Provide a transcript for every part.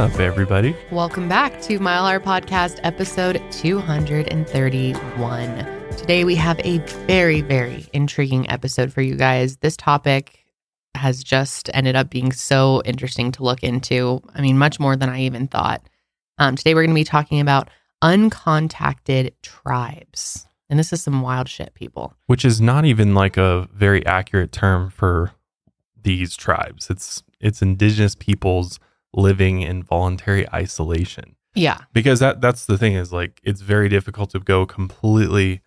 Up, everybody? Welcome back to Mile Higher Podcast, episode 231. Today we have a very, very intriguing episode for you guys. This topic has just ended up being so interesting to look into. I mean, much more than I even thought. Um, today we're going to be talking about uncontacted tribes. And this is some wild shit, people. Which is not even like a very accurate term for these tribes. It's it's indigenous peoples living in voluntary isolation. Yeah. Because that that's the thing is like it's very difficult to go completely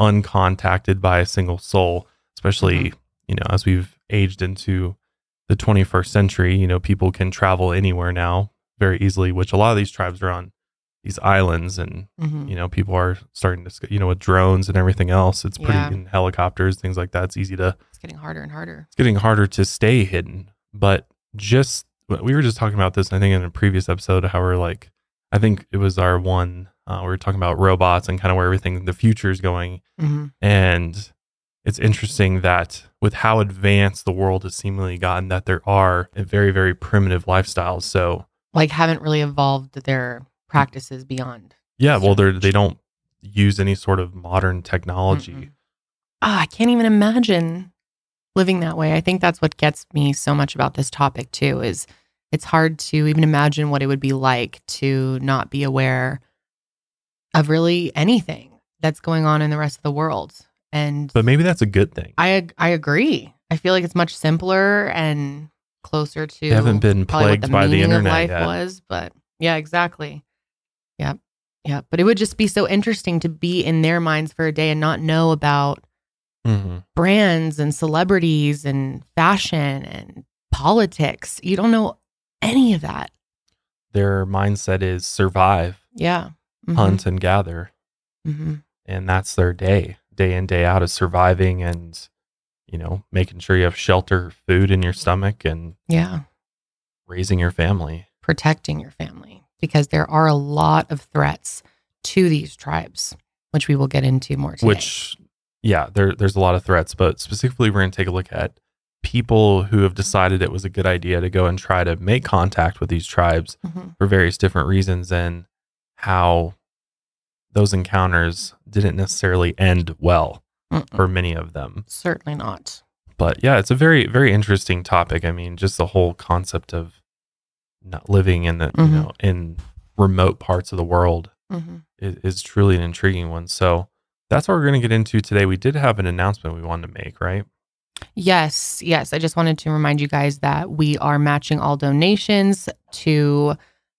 uncontacted by a single soul, especially, Mhm. you know, as we've aged into the 21st century, you know, people can travel anywhere now very easily, which a lot of these tribes are on these islands and Mhm. you know people are starting to you know with drones and everything else it's pretty Yeah. in helicopters things like that it's easy to It's getting harder and harder. it's getting harder to stay hidden but just we were just talking about this i think in a previous episode how we're like i think it was our one uh, we were talking about robots and kind of where everything the future is going hmm and it's interesting that with how advanced the world has seemingly gotten that there are very very primitive lifestyles so Like, haven't really evolved their practices beyond. yeah well they're they don't use any sort of modern technology Mm-mm. Ah, I can't even imagine living that way. I think that's what gets me so much about this topic too is it's hard to even imagine what it would be like to not be aware of really anything that's going on in the rest of the world. And but maybe that's a good thing I I agree. I feel like it's much simpler and closer to They haven't been plagued by the internet life yet. was, but yeah, exactly. Yep. Yep. But it would just be so interesting to be in their minds for a day and not know about hmm brands and celebrities and fashion and politics. You don't know any of that. Their mindset is survive, Yeah. Mhm. hunt, and gather, Mhm. and that's their day, day in day out, is surviving and you know making sure you have shelter, food in your stomach, and Yeah. raising your family. Protecting your family because there are a lot of threats to these tribes, which we will get into more today. Which, yeah, there there's a lot of threats, but specifically, we're going to take a look at people who have decided it was a good idea to go and try to make contact with these tribes Mhm. for various different reasons and how those encounters didn't necessarily end well Mm-mm. for many of them. certainly not. But yeah, it's a very, very interesting topic. I mean, just the whole concept of not living in the, Mhm. you know, in remote parts of the world hmm is, is truly an intriguing one. So that's what we're going to get into today. We did have an announcement we wanted to make, right? Yes, yes. I just wanted to remind you guys that we are matching all donations to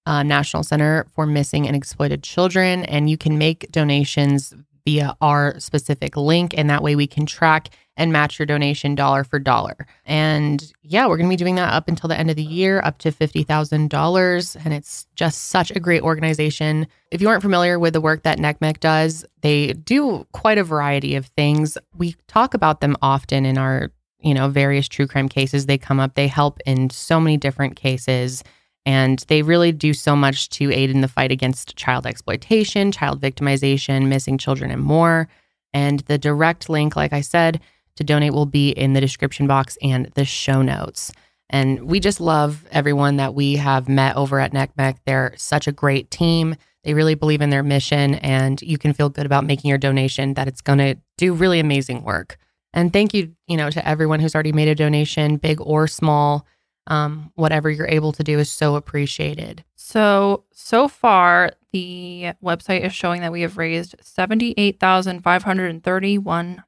uh, National Center for Missing and Exploited Children, and you can make donations via our specific link, and that way we can track and match your donation dollar for dollar. And yeah, we're going to be doing that up until the end of the year, up to fifty thousand dollars, and it's just such a great organization. If you aren't familiar with the work that NCMEC does, they do quite a variety of things. We talk about them often in our, you know, various true crime cases. They come up, they help in so many different cases, and they really do so much to aid in the fight against child exploitation, child victimization, missing children, and more. And the direct link, like I said, to donate will be in the description box and the show notes. And we just love everyone that we have met over at NCMEC. They're such a great team. They really believe in their mission, and you can feel good about making your donation that it's going to do really amazing work. And thank you, you know, to everyone who's already made a donation, big or small. Um, whatever you're able to do is so appreciated. So, so far, the website is showing that we have raised $78,531.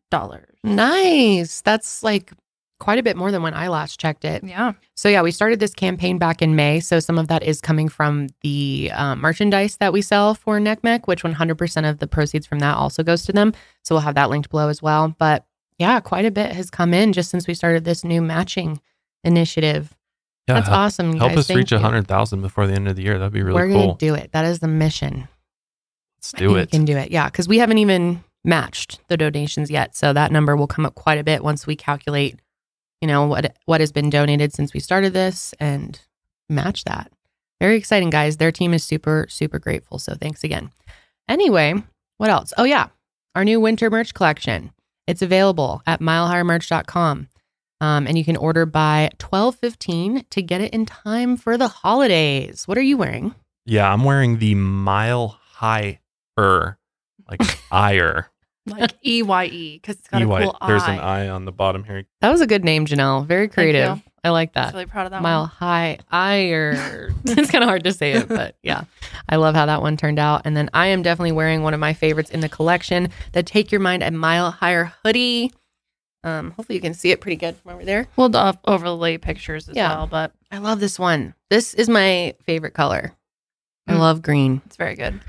Nice. That's like quite a bit more than when I last checked it. Yeah. So yeah, we started this campaign back in May. So some of that is coming from the um, merchandise that we sell for NCMEC, which 100% of the proceeds from that also goes to them. So we'll have that linked below as well. But yeah, quite a bit has come in just since we started this new matching initiative. Yeah. That's awesome. help guys. us Thank reach a hundred thousand before the end of the year. That'd be really We're cool. gonna do it. That is the mission. Let's I do it. We can do it. Yeah, because we haven't even matched the donations yet. So that number will come up quite a bit once we calculate, you know, what what has been donated since we started this and match that. Very exciting, guys. Their team is super, super grateful. So thanks again. Anyway, what else? Oh yeah, our new winter merch collection. It's available at milehighermerch.com. Um, and you can order by twelve fifteen to get it in time for the holidays. What are you wearing? Yeah, I'm wearing the mile high er, like ire. Like E Y E because it's got a EY. cool eye. There's an I on the bottom here. That was a good name, Janelle. Very Thank creative. you. I like I that. really proud of that Mile one. high ire. it's kind of hard to say it, but yeah, I love how that one turned out. And then I am definitely wearing one of my favorites in the collection, the Take Your Mind a Mile Higher hoodie. Um, hopefully you can see it pretty good from over there. We'll uh, overlay pictures as Yeah. well, but I love this one. This is my favorite color. I Mm. love green, it's very good.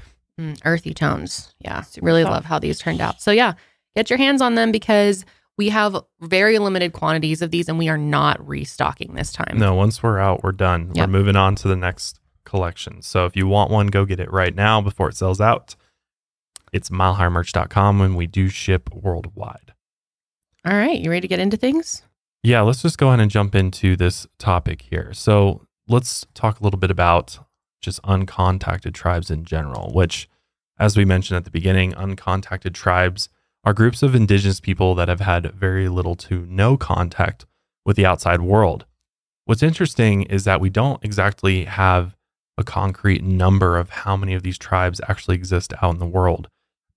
Mm, earthy tones. Yeah, Super really soft. love how these turned out. So yeah, get your hands on them because we have very limited quantities of these, and we are not restocking this time. No, once we're out, we're done. Yep. We're moving on to the next collection. So if you want one, go get it right now before it sells out. It's milehighermerch.com and we do ship worldwide. All right, you ready to get into things? Yeah, let's just go ahead and jump into this topic here. So let's talk a little bit about just uncontacted tribes in general, which, as we mentioned at the beginning, uncontacted tribes are groups of indigenous people that have had very little to no contact with the outside world. What's interesting is that we don't exactly have a concrete number of how many of these tribes actually exist out in the world,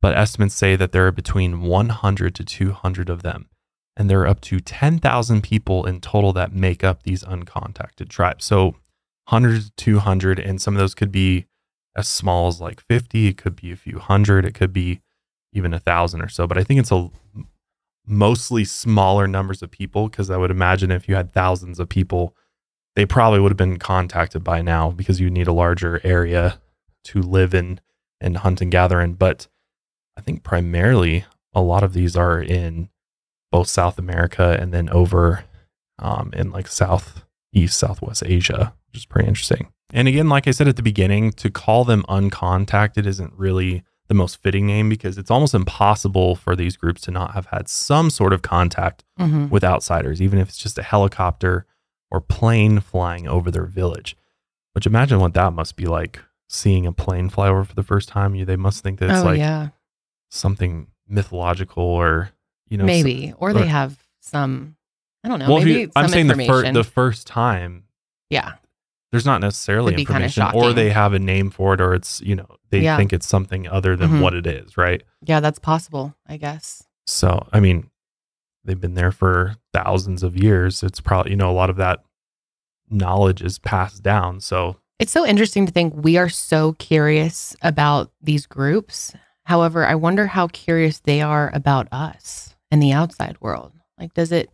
but estimates say that there are between 100 to 200 of them and there are up to 10,000 people in total that make up these uncontacted tribes. So 100 to 200, and some of those could be as small as like 50, it could be a few hundred, it could be even a thousand or so. But I think it's a mostly smaller numbers of people because I would imagine if you had thousands of people, they probably would have been contacted by now because you need a larger area to live in and hunt and gather in. But I think primarily a lot of these are in both South America and then over um, in like Southeast, Southwest Asia, which is pretty interesting. And again, like I said at the beginning, to call them uncontacted isn't really the most fitting name because it's almost impossible for these groups to not have had some sort of contact Mm-hmm. with outsiders, even if it's just a helicopter or plane flying over their village. Which imagine what that must be like seeing a plane fly over for the first time. You they must think that it's oh like yeah, something mythological or you know maybe, or or- they have some. I don't know. well, maybe you, I'm saying the, fir- the first time yeah, there's not necessarily be information or they have a name for it or it's you know they Yeah. think it's something other than Mhm. what it is right yeah, that's possible. I guess. so i mean they've been there for thousands of years it's probably you know a lot of that knowledge is passed down so It's so interesting to think we are so curious about these groups. However, I wonder how curious they are about us and the outside world. Like, does it,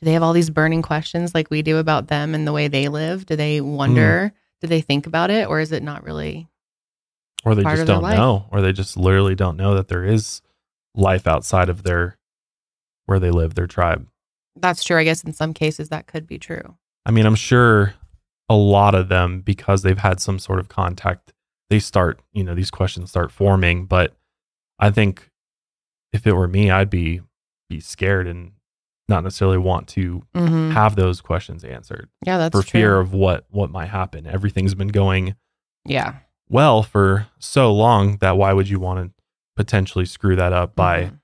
do they have all these burning questions like we do about them and the way they live? Do they wonder, hmm. do they think about it, or is it not really? or they just don't know or they just literally don't know that there is life outside of their where they live their tribe That's true. I guess in some cases that could be true. I mean, I'm sure a lot of them, because they've had some sort of contact, they start, you know, these questions start forming. But I think if it were me, I'd be be scared and not necessarily want to Mm-hmm. have those questions answered Yeah, that's for true. fear of what what might happen. Everything's been going yeah. well for so long that why would you want to potentially screw that up by Mhm.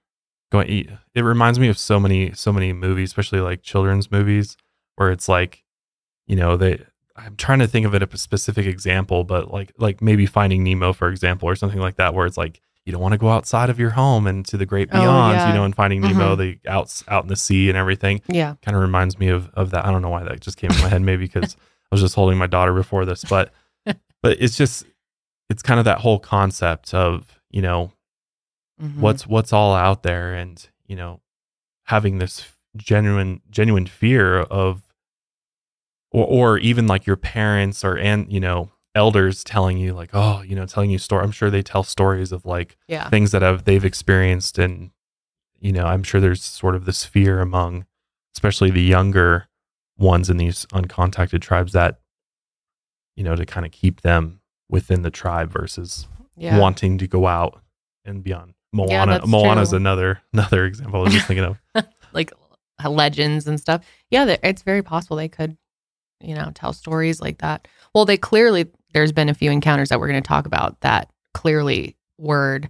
going it reminds me of so many so many movies especially like children's movies where it's like you know they i'm trying to think of it a specific example but like like maybe finding nemo for example or something like that where it's like you don't want to go outside of your home and to the great Oh, beyond yeah. you know and finding nemo the out out in the sea and everything Yeah. kind of reminds me of of that i don't know why that just came in my head maybe because i was just holding my daughter before this but but it's just it's kind of that whole concept of you know Mhm. what's what's all out there and you know having this genuine genuine fear of or or even like your parents or and you know elders telling you like oh you know telling you story i'm sure they tell stories of like yeah. things that have they've experienced and you know i'm sure there's sort of this fear among especially the younger ones in these uncontacted tribes that you know to kind of keep them within the tribe versus Yeah. wanting to go out and beyond moana that's moana's true. another another example i was just thinking of like uh, legends and stuff. Yeah, it's very possible they could, you know, tell stories like that. Well, they clearly there's been a few encounters that we're going to talk about that clearly word,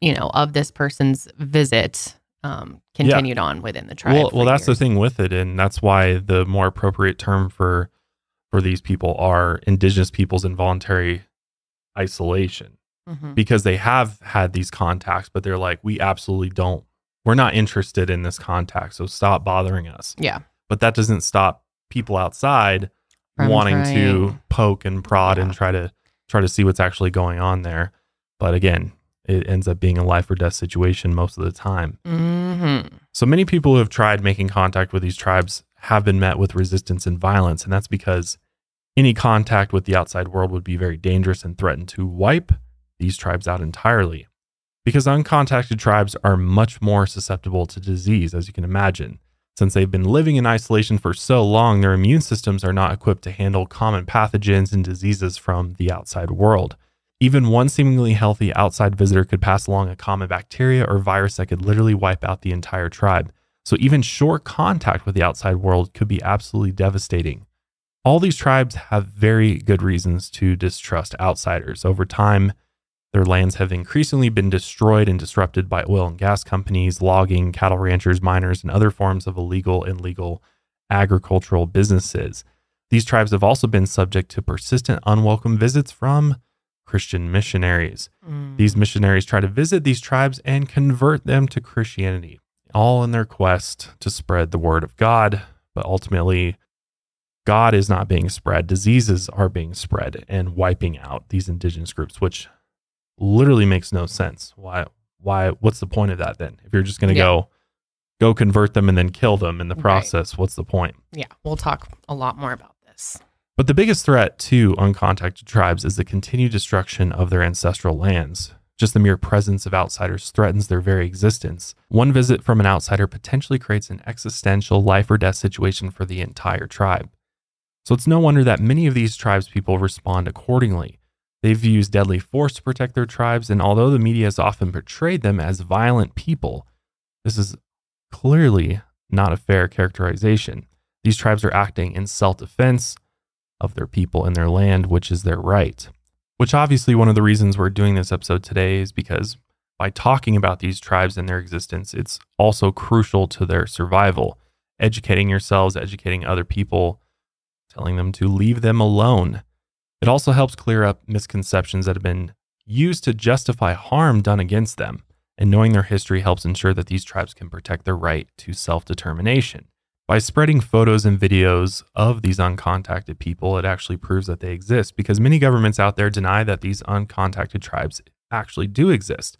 you know, of this person's visit um, continued on within the tribe. Well, well, that's the thing with it, and that's why the more appropriate term for for these people are indigenous peoples in voluntary isolation Mhm. because they have had these contacts, but they're like, we absolutely don't. We're not interested in this contact, so stop bothering us. Yeah. But that doesn't stop people outside Wanting to poke and prod and try to try to see what's actually going on there. But again, it ends up being a life or death situation most of the time. Mhm. So many people who have tried making contact with these tribes have been met with resistance and violence, and that's because any contact with the outside world would be very dangerous and threaten to wipe these tribes out entirely. Because uncontacted tribes are much more susceptible to disease, as you can imagine. Since they've been living in isolation for so long, their immune systems are not equipped to handle common pathogens and diseases from the outside world. Even one seemingly healthy outside visitor could pass along a common bacteria or virus that could literally wipe out the entire tribe. So, even short contact with the outside world could be absolutely devastating. All these tribes have very good reasons to distrust outsiders. Over time, their lands have increasingly been destroyed and disrupted by oil and gas companies, logging, cattle ranchers, miners, and other forms of illegal and legal agricultural businesses. These tribes have also been subject to persistent unwelcome visits from Christian missionaries. Mm. These missionaries try to visit these tribes and convert them to Christianity, all in their quest to spread the word of God. But ultimately, God is not being spread. Diseases are being spread and wiping out these indigenous groups, which literally makes no sense. Why? Why? What's the point of that then? If you're just going to Yeah. go, go convert them and then kill them in the Right. process, what's the point? yeah, we'll talk a lot more about this. But the biggest threat to uncontacted tribes is the continued destruction of their ancestral lands. Just the mere presence of outsiders threatens their very existence. One visit from an outsider potentially creates an existential life or death situation for the entire tribe. So it's no wonder that many of these tribes people respond accordingly. They've used deadly force to protect their tribes, and although the media has often portrayed them as violent people, this is clearly not a fair characterization. These tribes are acting in self defense of their people and their land, which is their right. Which, obviously, one of the reasons we're doing this episode today is because by talking about these tribes and their existence, it's also crucial to their survival. Educating yourselves, educating other people, telling them to leave them alone. It also helps clear up misconceptions that have been used to justify harm done against them. And knowing their history helps ensure that these tribes can protect their right to self determination. By spreading photos and videos of these uncontacted people, it actually proves that they exist because many governments out there deny that these uncontacted tribes actually do exist.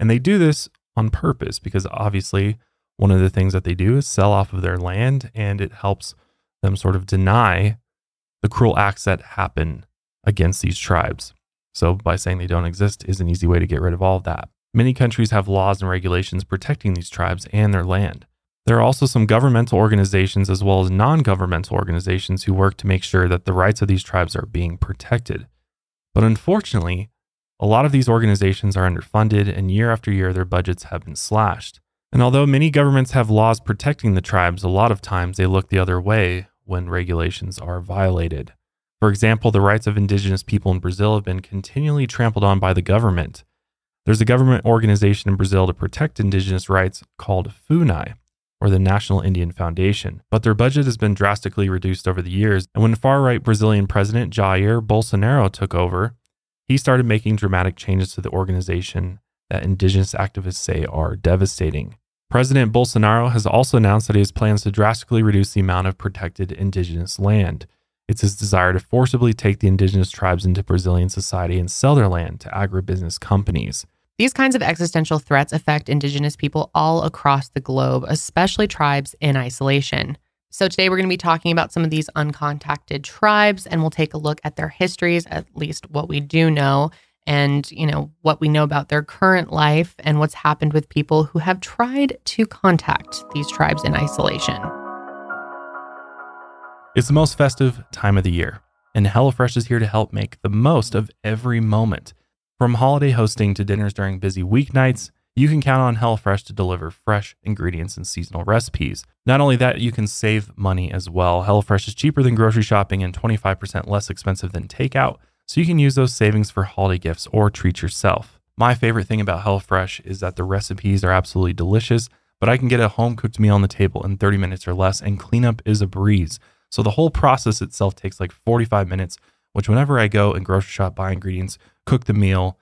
And they do this on purpose because obviously one of the things that they do is sell off of their land and it helps them sort of deny the cruel acts that happen against these tribes. So, by saying they don't exist is an easy way to get rid of all of that. Many countries have laws and regulations protecting these tribes and their land. There are also some governmental organizations as well as non governmental organizations who work to make sure that the rights of these tribes are being protected. But unfortunately, a lot of these organizations are underfunded, and year after year, their budgets have been slashed. And although many governments have laws protecting the tribes, a lot of times they look the other way when regulations are violated. For example, the rights of indigenous people in Brazil have been continually trampled on by the government. There's a government organization in Brazil to protect indigenous rights called FUNAI, or the National Indian Foundation, but their budget has been drastically reduced over the years. And when far right Brazilian President Jair Bolsonaro took over, he started making dramatic changes to the organization that indigenous activists say are devastating. President Bolsonaro has also announced that he has plans to drastically reduce the amount of protected indigenous land. It's his desire to forcibly take the indigenous tribes into Brazilian society and sell their land to agribusiness companies. These kinds of existential threats affect Indigenous people all across the globe, especially tribes in isolation. So, today we're going to be talking about some of these uncontacted tribes, and we'll take a look at their histories, at least what we do know, and you know what we know about their current life and what's happened with people who have tried to contact these tribes in isolation. It's the most festive time of the year, and HelloFresh is here to help make the most of every moment. From holiday hosting to dinners during busy weeknights, you can count on HelloFresh to deliver fresh ingredients and seasonal recipes. Not only that, you can save money as well. HelloFresh is cheaper than grocery shopping and 25% less expensive than takeout, so you can use those savings for holiday gifts or treat yourself. My favorite thing about HelloFresh is that the recipes are absolutely delicious, but I can get a home cooked meal on the table in 30 minutes or less, and cleanup is a breeze. So the whole process itself takes like 45 minutes, which whenever I go and grocery shop, buy ingredients, cook the meal,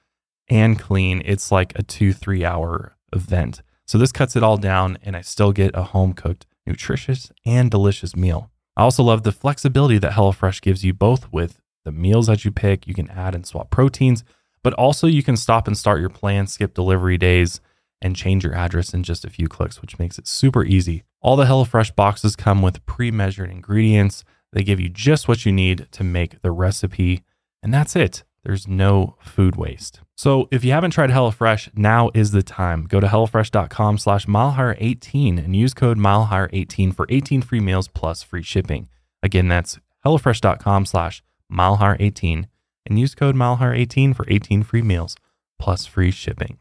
and clean, it's like a two, three hour event. So this cuts it all down, and I still get a home cooked, nutritious, and delicious meal. I also love the flexibility that HelloFresh gives you both with the meals that you pick. You can add and swap proteins, but also you can stop and start your plan, skip delivery days, and change your address in just a few clicks, which makes it super easy. All the HelloFresh boxes come with pre measured ingredients. They give you just what you need to make the recipe, and that's it. There's no food waste. So if you haven't tried HelloFresh, now is the time. Go to HelloFresh.com slash milehigher18 and use code milehigher18 for 18 free meals plus free shipping. Again, that's HelloFresh.com slash milehigher18 and use code milehigher18 for 18 free meals plus free shipping.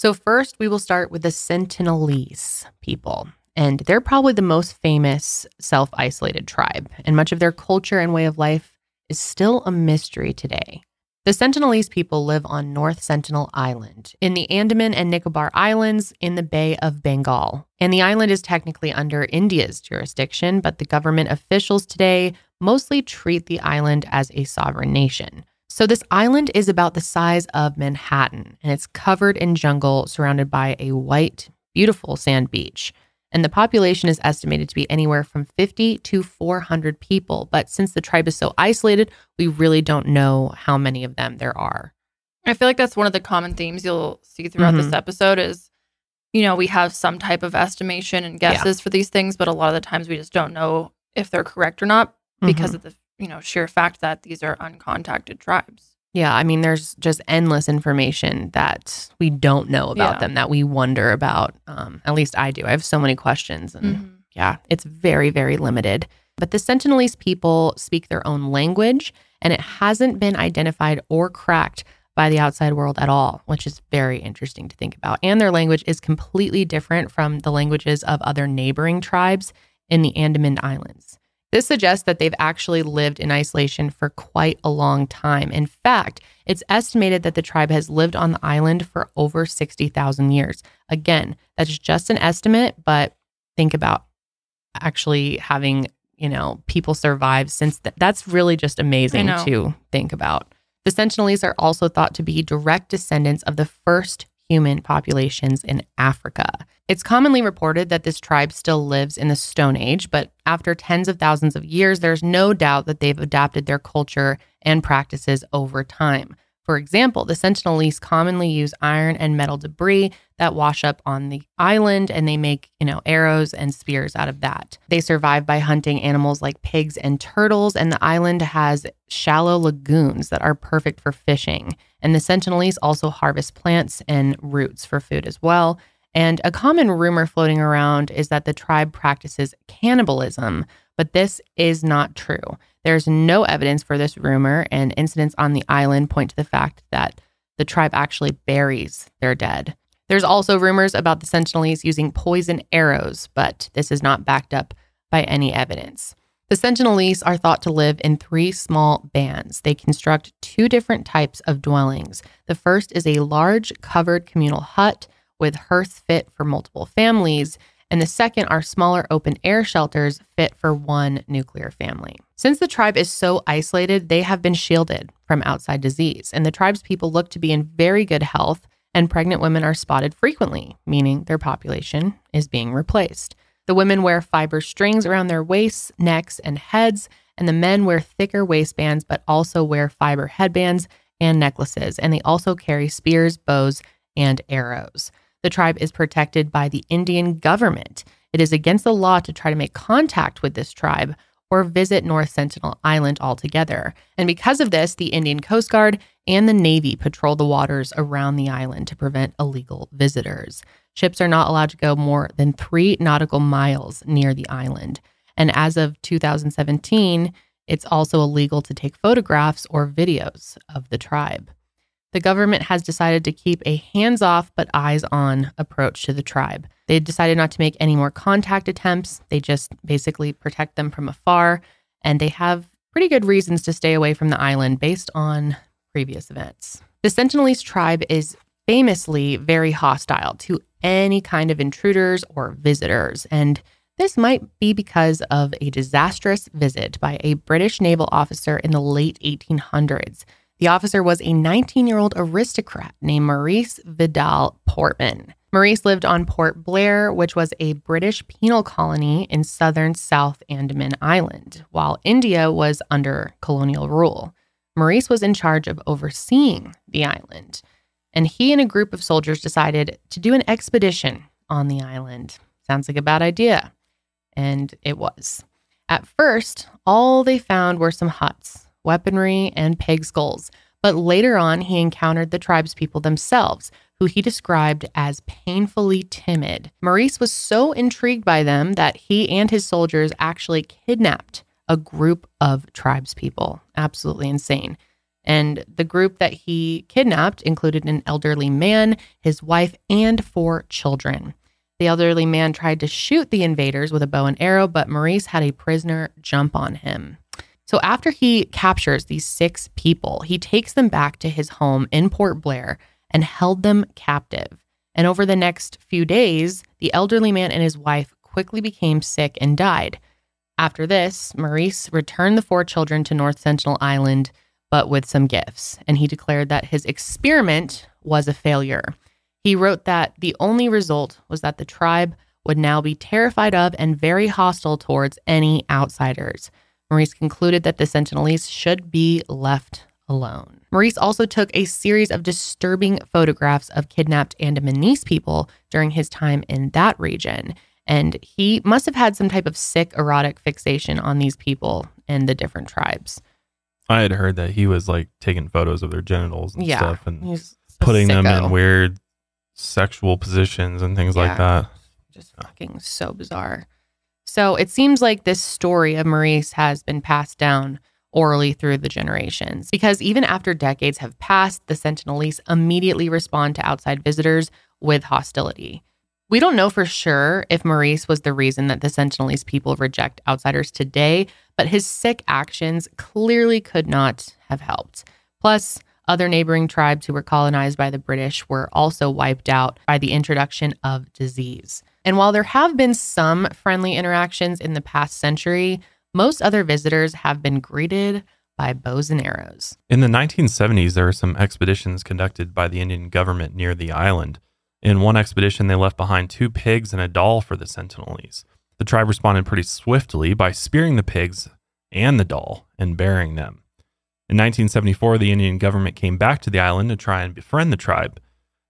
So, first, we will start with the Sentinelese people. And they're probably the most famous self isolated tribe, and much of their culture and way of life is still a mystery today. The Sentinelese people live on North Sentinel Island in the Andaman and Nicobar Islands in the Bay of Bengal. And the island is technically under India's jurisdiction, but the government officials today mostly treat the island as a sovereign nation. So, this island is about the size of Manhattan and it's covered in jungle surrounded by a white, beautiful sand beach. And the population is estimated to be anywhere from 50 to 400 people. But since the tribe is so isolated, we really don't know how many of them there are. I feel like that's one of the common themes you'll see throughout Mhm. this episode is, you know, we have some type of estimation and guesses for these things, but a lot of the times we just don't know if they're correct or not because Mhm. of the, you know, sheer fact that these are uncontacted tribes. Yeah, I mean, there's just endless information that we don't know about Yeah. them that we wonder about. Um, at least I do. I have so many questions, and Mhm. yeah, it's very, very limited. But the Sentinelese people speak their own language, and it hasn't been identified or cracked by the outside world at all, which is very interesting to think about. And their language is completely different from the languages of other neighboring tribes in the Andaman Islands. This suggests that they've actually lived in isolation for quite a long time. In fact, it's estimated that the tribe has lived on the island for over 60,000 years. Again, that's just an estimate, but think about actually having, you know, people survive since th- that's really just amazing to think about. The Sentinelese are also thought to be direct descendants of the first human populations in Africa. It's commonly reported that this tribe still lives in the Stone Age, but after tens of thousands of years, there's no doubt that they've adapted their culture and practices over time. For example, the Sentinelese commonly use iron and metal debris that wash up on the island and they make, you know, arrows and spears out of that. They survive by hunting animals like pigs and turtles, and the island has shallow lagoons that are perfect for fishing. And the Sentinelese also harvest plants and roots for food as well. And a common rumor floating around is that the tribe practices cannibalism, but this is not true. There's no evidence for this rumor, and incidents on the island point to the fact that the tribe actually buries their dead. There's also rumors about the Sentinelese using poison arrows, but this is not backed up by any evidence. The Sentinelese are thought to live in three small bands. They construct two different types of dwellings. The first is a large covered communal hut with hearths fit for multiple families, and the second are smaller open air shelters fit for one nuclear family. Since the tribe is so isolated, they have been shielded from outside disease, and the tribe's people look to be in very good health, and pregnant women are spotted frequently, meaning their population is being replaced. The women wear fiber strings around their waists, necks, and heads, and the men wear thicker waistbands but also wear fiber headbands and necklaces, and they also carry spears, bows, and arrows. The tribe is protected by the Indian government. It is against the law to try to make contact with this tribe or visit North Sentinel Island altogether. And because of this, the Indian Coast Guard and the Navy patrol the waters around the island to prevent illegal visitors. Ships are not allowed to go more than three nautical miles near the island. And as of 2017, it's also illegal to take photographs or videos of the tribe. The government has decided to keep a hands off but eyes on approach to the tribe. They decided not to make any more contact attempts. They just basically protect them from afar. And they have pretty good reasons to stay away from the island based on previous events. The Sentinelese tribe is famously very hostile to any kind of intruders or visitors. And this might be because of a disastrous visit by a British naval officer in the late 1800s. The officer was a 19 year old aristocrat named Maurice Vidal Portman. Maurice lived on Port Blair, which was a British penal colony in southern South Andaman Island, while India was under colonial rule. Maurice was in charge of overseeing the island, and he and a group of soldiers decided to do an expedition on the island. Sounds like a bad idea. And it was. At first, all they found were some huts, weaponry, and pig skulls. But later on, he encountered the tribespeople themselves, who he described as painfully timid. Maurice was so intrigued by them that he and his soldiers actually kidnapped a group of tribespeople. Absolutely insane. And the group that he kidnapped included an elderly man, his wife, and four children. The elderly man tried to shoot the invaders with a bow and arrow, but Maurice had a prisoner jump on him. So after he captures these six people, he takes them back to his home in Port Blair and held them captive. And over the next few days, the elderly man and his wife quickly became sick and died. After this, Maurice returned the four children to North Sentinel Island, but with some gifts. And he declared that his experiment was a failure. He wrote that the only result was that the tribe would now be terrified of and very hostile towards any outsiders. Maurice concluded that the Sentinelese should be left alone. Maurice also took a series of disturbing photographs of kidnapped Andamanese people during his time in that region. And he must have had some type of sick erotic fixation on these people and the different tribes. I had heard that he was like taking photos of their genitals and Yeah, stuff and He's putting them in weird sexual positions and things Yeah. like that. just fucking so bizarre. So it seems like this story of Maurice has been passed down orally through the generations because even after decades have passed, the Sentinelese immediately respond to outside visitors with hostility. We don't know for sure if Maurice was the reason that the Sentinelese people reject outsiders today, but his sick actions clearly could not have helped. Plus, other neighboring tribes who were colonized by the British were also wiped out by the introduction of disease. And while there have been some friendly interactions in the past century, most other visitors have been greeted by bows and arrows. In the 1970s, there were some expeditions conducted by the Indian government near the island. In one expedition, they left behind two pigs and a doll for the Sentinelese. The tribe responded pretty swiftly by spearing the pigs and the doll and burying them. In 1974, the Indian government came back to the island to try and befriend the tribe.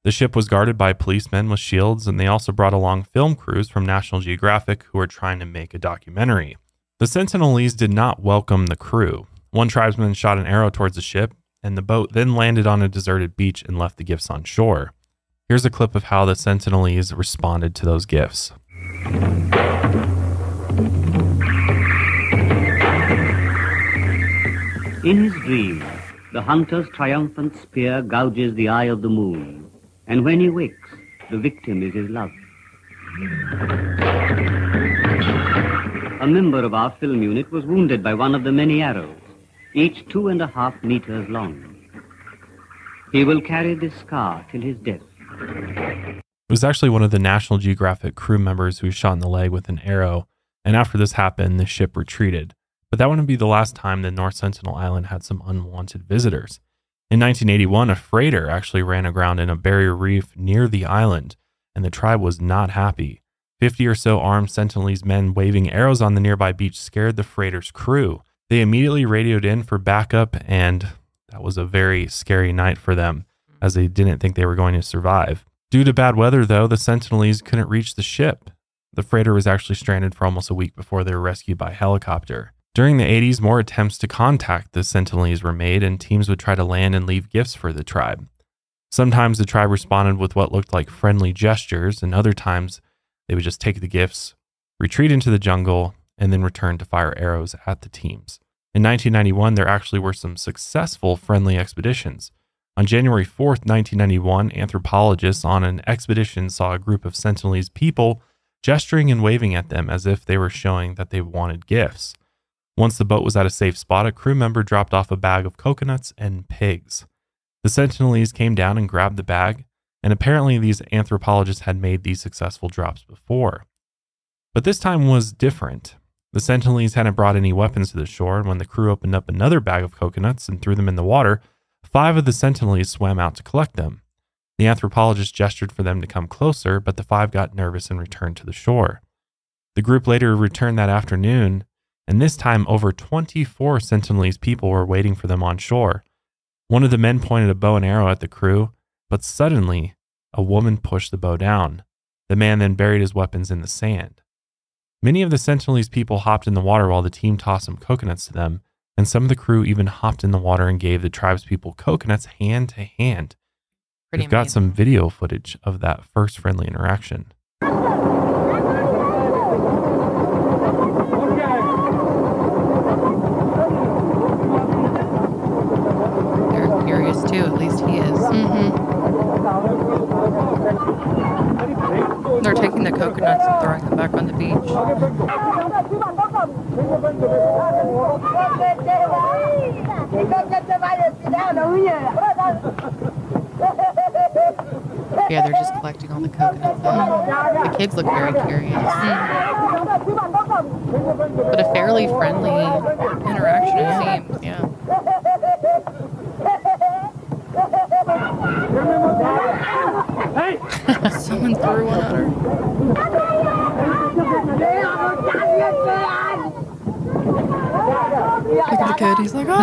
The ship was guarded by policemen with shields, and they also brought along film crews from National Geographic who were trying to make a documentary. The Sentinelese did not welcome the crew. One tribesman shot an arrow towards the ship, and the boat then landed on a deserted beach and left the gifts on shore. Here's a clip of how the Sentinelese responded to those gifts. In his dream, the hunter's triumphant spear gouges the eye of the moon, and when he wakes, the victim is his love. A member of our film unit was wounded by one of the many arrows, each two and a half meters long. He will carry this scar till his death. It was actually one of the National Geographic crew members who was shot in the leg with an arrow, and after this happened, the ship retreated. But that wouldn't be the last time the North Sentinel Island had some unwanted visitors. In 1981, a freighter actually ran aground in a barrier reef near the island, and the tribe was not happy. 50 or so armed Sentinelese men waving arrows on the nearby beach scared the freighter's crew. They immediately radioed in for backup, and that was a very scary night for them, as they didn't think they were going to survive. Due to bad weather, though, the Sentinelese couldn't reach the ship. The freighter was actually stranded for almost a week before they were rescued by helicopter. During the 80s, more attempts to contact the Sentinelese were made, and teams would try to land and leave gifts for the tribe. Sometimes the tribe responded with what looked like friendly gestures, and other times they would just take the gifts, retreat into the jungle, and then return to fire arrows at the teams. In 1991, there actually were some successful friendly expeditions. On January 4th, 1991, anthropologists on an expedition saw a group of Sentinelese people gesturing and waving at them as if they were showing that they wanted gifts. Once the boat was at a safe spot, a crew member dropped off a bag of coconuts and pigs. The Sentinelese came down and grabbed the bag, and apparently these anthropologists had made these successful drops before. But this time was different. The Sentinelese hadn't brought any weapons to the shore, and when the crew opened up another bag of coconuts and threw them in the water, five of the Sentinelese swam out to collect them. The anthropologist gestured for them to come closer, but the five got nervous and returned to the shore. The group later returned that afternoon, and this time over 24 Sentinelese people were waiting for them on shore. One of the men pointed a bow and arrow at the crew, but suddenly a woman pushed the bow down. The man then buried his weapons in the sand. Many of the Sentinelese people hopped in the water while the team tossed some coconuts to them, and some of the crew even hopped in the water and gave the tribespeople coconuts hand to hand. Pretty We've got some video footage of that first friendly interaction. They're curious too. At least he is. hmm They're taking the coconuts and throwing them back on the beach. Yeah, they're just collecting all the coconuts. though. The kids look very curious, hmm. but a fairly friendly Interaction, it seems. Yeah. Someone threw one at her. Look at the kid. He's like, oh.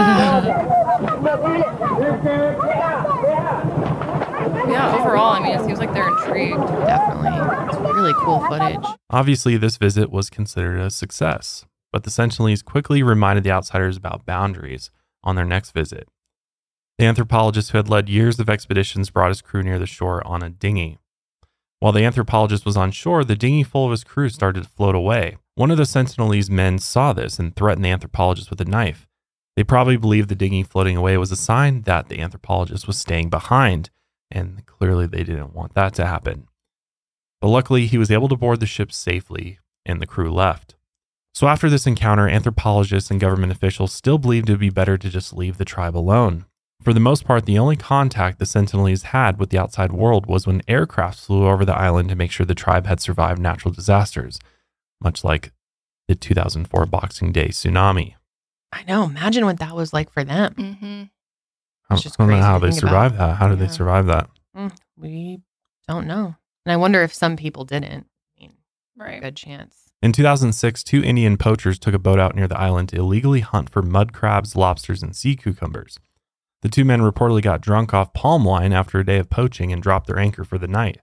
yeah, overall, I mean, it seems like they're intrigued. Definitely. It's really cool footage. Obviously, this visit was considered a success, but the Sentinelese quickly reminded the outsiders about boundaries on their next visit. The anthropologist who had led years of expeditions brought his crew near the shore on a dinghy. While the anthropologist was on shore, the dinghy full of his crew started to float away. One of the Sentinelese men saw this and threatened the anthropologist with a knife. They probably believed the dinghy floating away was a sign that the anthropologist was staying behind, and clearly they didn't want that to happen. But luckily, he was able to board the ship safely, and the crew left. So after this encounter, anthropologists and government officials still believed it would be better to just leave the tribe alone. For the most part, the only contact the Sentinelese had with the outside world was when aircraft flew over the island to make sure the tribe had survived natural disasters, much like the 2004 Boxing Day tsunami. I know. Imagine what that was like for them. Mm-hmm. I It's just don't know how they think about. survived that. How did Yeah. they survive that? We don't know. And I wonder if some people didn't. I mean, Right. good chance. In 2006, two Indian poachers took a boat out near the island to illegally hunt for mud crabs, lobsters, and sea cucumbers. The two men reportedly got drunk off palm wine after a day of poaching and dropped their anchor for the night.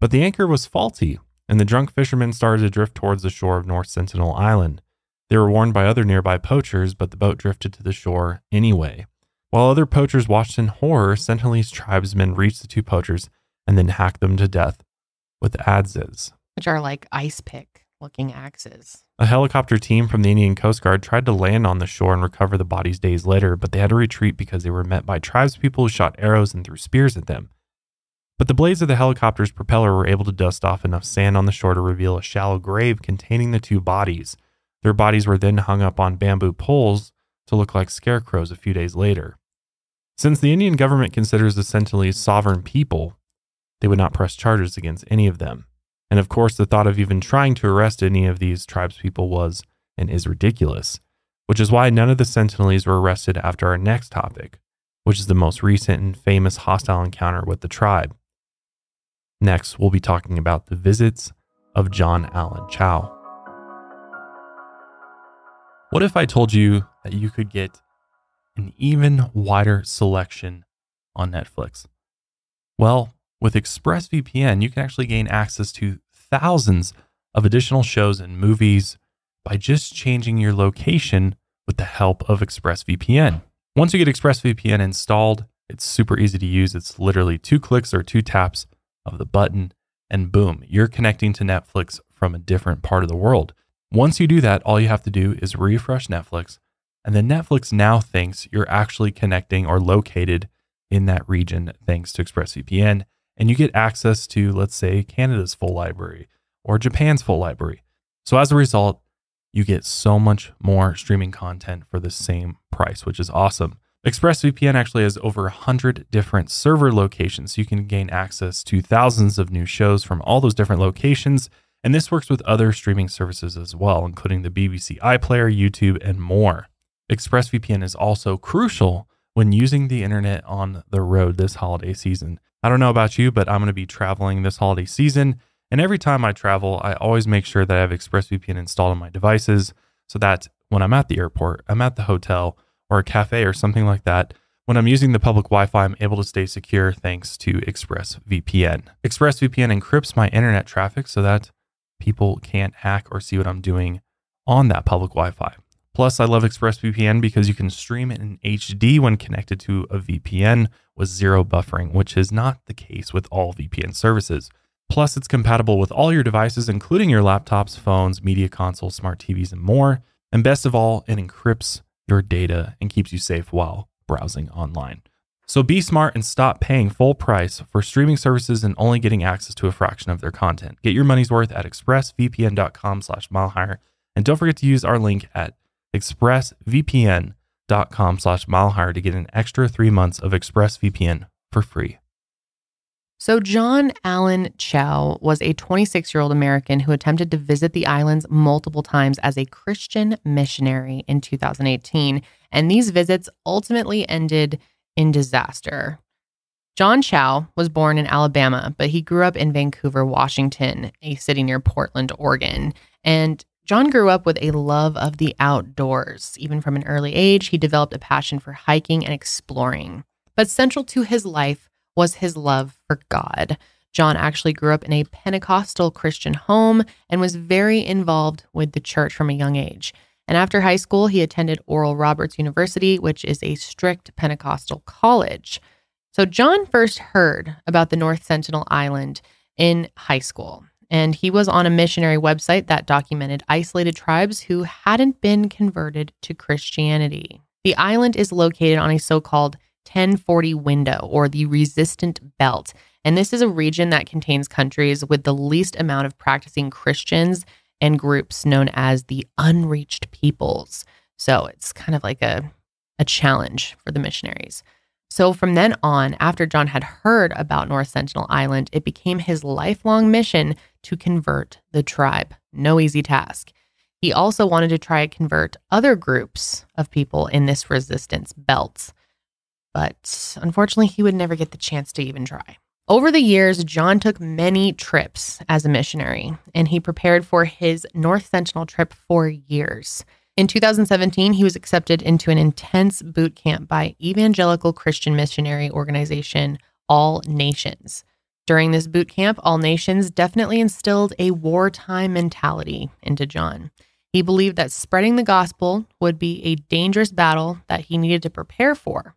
But the anchor was faulty, and the drunk fishermen started to drift towards the shore of North Sentinel Island. They were warned by other nearby poachers, but the boat drifted to the shore anyway. While other poachers watched in horror, Sentinelese tribesmen reached the two poachers and then hacked them to death with adzes. Which are like ice pick looking axes. A helicopter team from the Indian Coast Guard tried to land on the shore and recover the bodies days later, but they had to retreat because they were met by tribespeople who shot arrows and threw spears at them. But the blades of the helicopter's propeller were able to dust off enough sand on the shore to reveal a shallow grave containing the two bodies. Their bodies were then hung up on bamboo poles to look like scarecrows a few days later. Since the Indian government considers the Sentinelese sovereign people, they would not press charges against any of them. And of course, the thought of even trying to arrest any of these tribespeople was and is ridiculous, which is why none of the Sentinelese were arrested after our next topic, which is the most recent and famous hostile encounter with the tribe. Next, we'll be talking about the visits of John Allen Chau. What if I told you that you could get an even wider selection on Netflix? Well, with ExpressVPN, you can actually gain access to thousands of additional shows and movies by just changing your location with the help of ExpressVPN. Once you get ExpressVPN installed, it's super easy to use. It's literally two clicks or two taps of the button, and boom, you're connecting to Netflix from a different part of the world. Once you do that, all you have to do is refresh Netflix, and then Netflix now thinks you're actually connecting or located in that region thanks to ExpressVPN and you get access to, let's say, Canada's full library or Japan's full library. So as a result, you get so much more streaming content for the same price, which is awesome. ExpressVPN actually has over 100 different server locations, so you can gain access to thousands of new shows from all those different locations. And this works with other streaming services as well, including the BBC iPlayer, YouTube, and more. ExpressVPN is also crucial when using the internet on the road this holiday season. I don't know about you, but I'm going to be traveling this holiday season. And every time I travel, I always make sure that I have ExpressVPN installed on my devices so that when I'm at the airport, I'm at the hotel, or a cafe or something like that, when I'm using the public Wi Fi, I'm able to stay secure thanks to ExpressVPN. ExpressVPN encrypts my internet traffic so that people can't hack or see what I'm doing on that public Wi Fi. Plus, I love ExpressVPN because you can stream in HD when connected to a VPN with zero buffering, which is not the case with all VPN services. Plus, it's compatible with all your devices, including your laptops, phones, media consoles, smart TVs, and more. And best of all, it encrypts your data and keeps you safe while browsing online. So be smart and stop paying full price for streaming services and only getting access to a fraction of their content. Get your money's worth at expressvpn.com slash milehigher. And don't forget to use our link at expressvpn.com slash milehigher to get an extra three months of ExpressVPN for free. So, John Allen Chau was a 26 year old American who attempted to visit the islands multiple times as a Christian missionary in 2018. And these visits ultimately ended in disaster. John Chau was born in Alabama, but he grew up in Vancouver, Washington, a city near Portland, Oregon. And John grew up with a love of the outdoors. Even from an early age, he developed a passion for hiking and exploring. But central to his life was his love for God. John actually grew up in a Pentecostal Christian home and was very involved with the church from a young age. And after high school, he attended Oral Roberts University, which is a strict Pentecostal college. So John first heard about the North Sentinel Island in high school. And he was on a missionary website that documented isolated tribes who hadn't been converted to Christianity. The island is located on a so called 1040 window or the resistant belt. And this is a region that contains countries with the least amount of practicing Christians and groups known as the unreached peoples. So it's kind of like a, a challenge for the missionaries. So from then on, after John had heard about North Sentinel Island, it became his lifelong mission to convert the tribe. No easy task. He also wanted to try to convert other groups of people in this resistance belt. But unfortunately, he would never get the chance to even try. Over the years, John took many trips as a missionary, and he prepared for his North Sentinel trip for years. In 2017, he was accepted into an intense boot camp by evangelical Christian missionary organization All Nations. During this boot camp, All Nations definitely instilled a wartime mentality into John. He believed that spreading the gospel would be a dangerous battle that he needed to prepare for.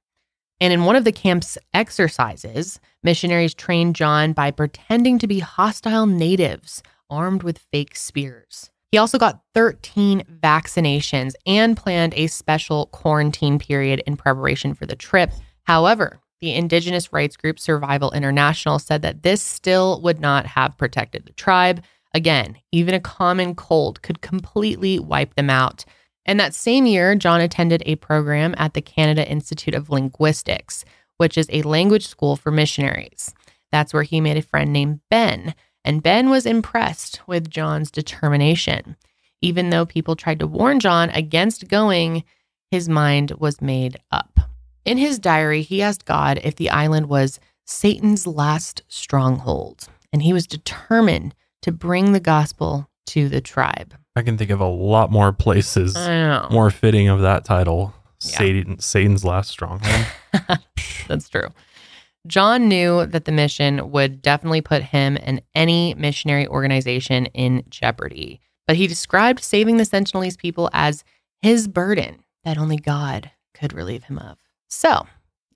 And in one of the camp's exercises, missionaries trained John by pretending to be hostile natives armed with fake spears. He also got 13 vaccinations and planned a special quarantine period in preparation for the trip. However, the indigenous rights group Survival International said that this still would not have protected the tribe. Again, even a common cold could completely wipe them out. And that same year, John attended a program at the Canada Institute of Linguistics, which is a language school for missionaries. That's where he made a friend named Ben. And Ben was impressed with John's determination. Even though people tried to warn John against going, his mind was made up. In his diary, he asked God if the island was Satan's last stronghold, and he was determined to bring the gospel to the tribe. I can think of a lot more places more fitting of that title. Yeah. Satan, Satan's last stronghold. That's true. John knew that the mission would definitely put him and any missionary organization in jeopardy, but he described saving the Sentinelese people as his burden that only God could relieve him of. So,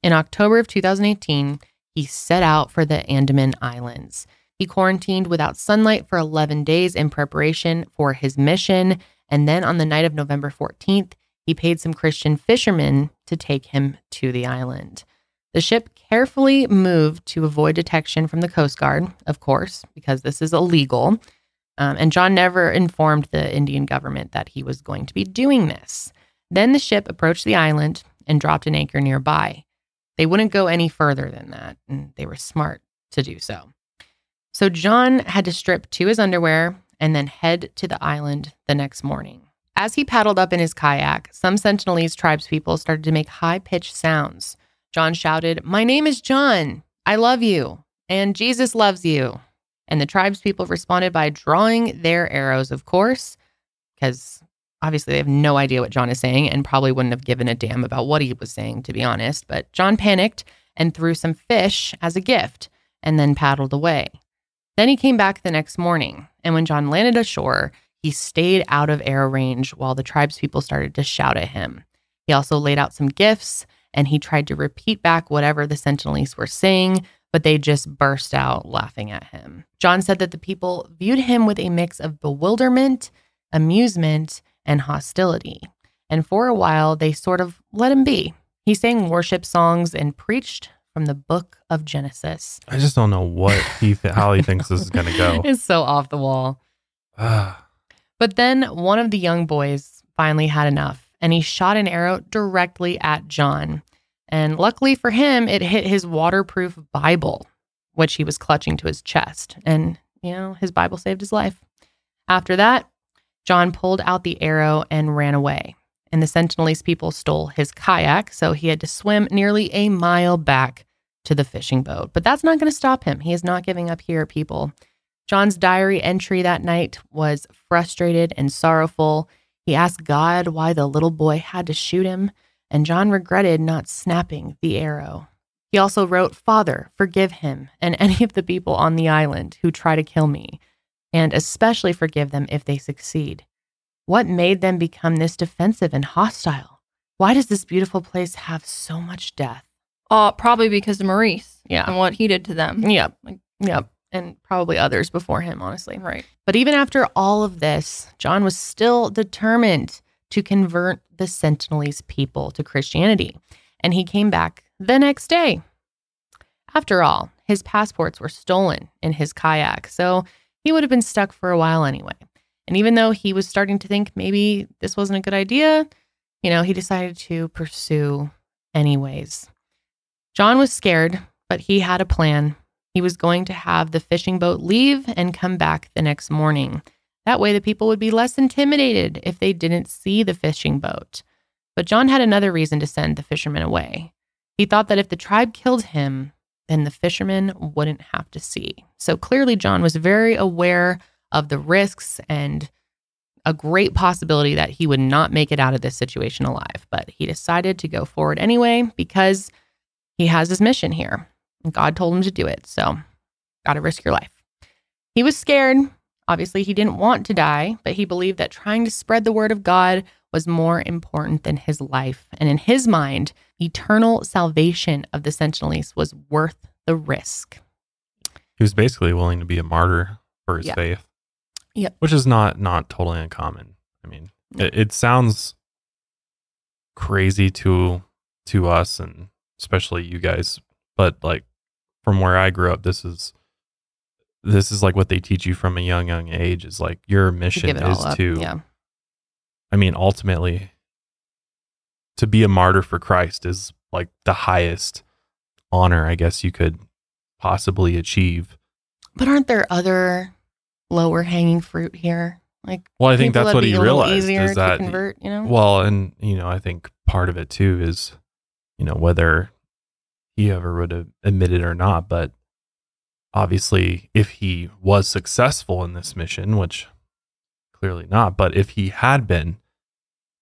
in October of 2018, he set out for the Andaman Islands. He quarantined without sunlight for 11 days in preparation for his mission. And then on the night of November 14th, he paid some Christian fishermen to take him to the island. The ship carefully moved to avoid detection from the Coast Guard, of course, because this is illegal. Um, and John never informed the Indian government that he was going to be doing this. Then the ship approached the island and dropped an anchor nearby. They wouldn't go any further than that, and they were smart to do so. So John had to strip to his underwear and then head to the island the next morning. As he paddled up in his kayak, some Sentinelese tribespeople started to make high pitched sounds. John shouted, My name is John. I love you. And Jesus loves you. And the tribespeople responded by drawing their arrows, of course, because obviously they have no idea what John is saying and probably wouldn't have given a damn about what he was saying, to be honest. But John panicked and threw some fish as a gift and then paddled away. Then he came back the next morning. And when John landed ashore, he stayed out of arrow range while the tribespeople started to shout at him. He also laid out some gifts and he tried to repeat back whatever the Sentinelese were saying, but they just burst out laughing at him. John said that the people viewed him with a mix of bewilderment, amusement, and hostility. And for a while, they sort of let him be. He sang worship songs and preached from the book of Genesis. I just don't know what he th- how he thinks this is going to go. It's so off the wall. Ah, But then one of the young boys finally had enough and he shot an arrow directly at John. And luckily for him, it hit his waterproof Bible, which he was clutching to his chest. And, you know, his Bible saved his life. After that, John pulled out the arrow and ran away. And the Sentinelese people stole his kayak, so he had to swim nearly a mile back to the fishing boat. But that's not going to stop him. He is not giving up here, people. John's diary entry that night was frustrated and sorrowful. He asked God why the little boy had to shoot him, and John regretted not snapping the arrow. He also wrote, Father, forgive him and any of the people on the island who try to kill me, and especially forgive them if they succeed. What made them become this defensive and hostile? Why does this beautiful place have so much death? Uh, probably because of Maurice Yeah. and what he did to them. Yep. Like- Yep. And probably others before him, honestly. Right. But even after all of this, John was still determined to convert the Sentinelese people to Christianity. And he came back the next day. After all, his passports were stolen in his kayak, so he would have been stuck for a while anyway. And even though he was starting to think maybe this wasn't a good idea, you know, he decided to pursue anyways. John was scared, but he had a plan. He was going to have the fishing boat leave and come back the next morning. That way, the people would be less intimidated if they didn't see the fishing boat. But John had another reason to send the fishermen away. He thought that if the tribe killed him, then the fishermen wouldn't have to see. So clearly, John was very aware of the risks and a great possibility that he would not make it out of this situation alive. But he decided to go forward anyway because he has his mission here. God told him to do it. So, got to risk your life. He was scared. Obviously, he didn't want to die, but he believed that trying to spread the word of God was more important than his life. And in his mind, eternal salvation of the Sentinelese was worth the risk. he was basically willing to be a martyr for his Yeah. faith. Yep. Which is not not totally uncommon. I mean, No. it, it sounds crazy to to us and especially you guys, but like from where I grew up, this is this is like what they teach you from a young young age is like your mission is to Yeah. I mean, ultimately, to be a martyr for Christ is like the highest honor, I guess you could possibly achieve. But aren't there other lower hanging fruit here? Like, Well, I think that's what he realized is to that, convert, you know? well, and, you know, I think part of it too is, you know, whether he ever would have admitted or not, but obviously, if he was successful in this mission, which clearly not, but if he had been,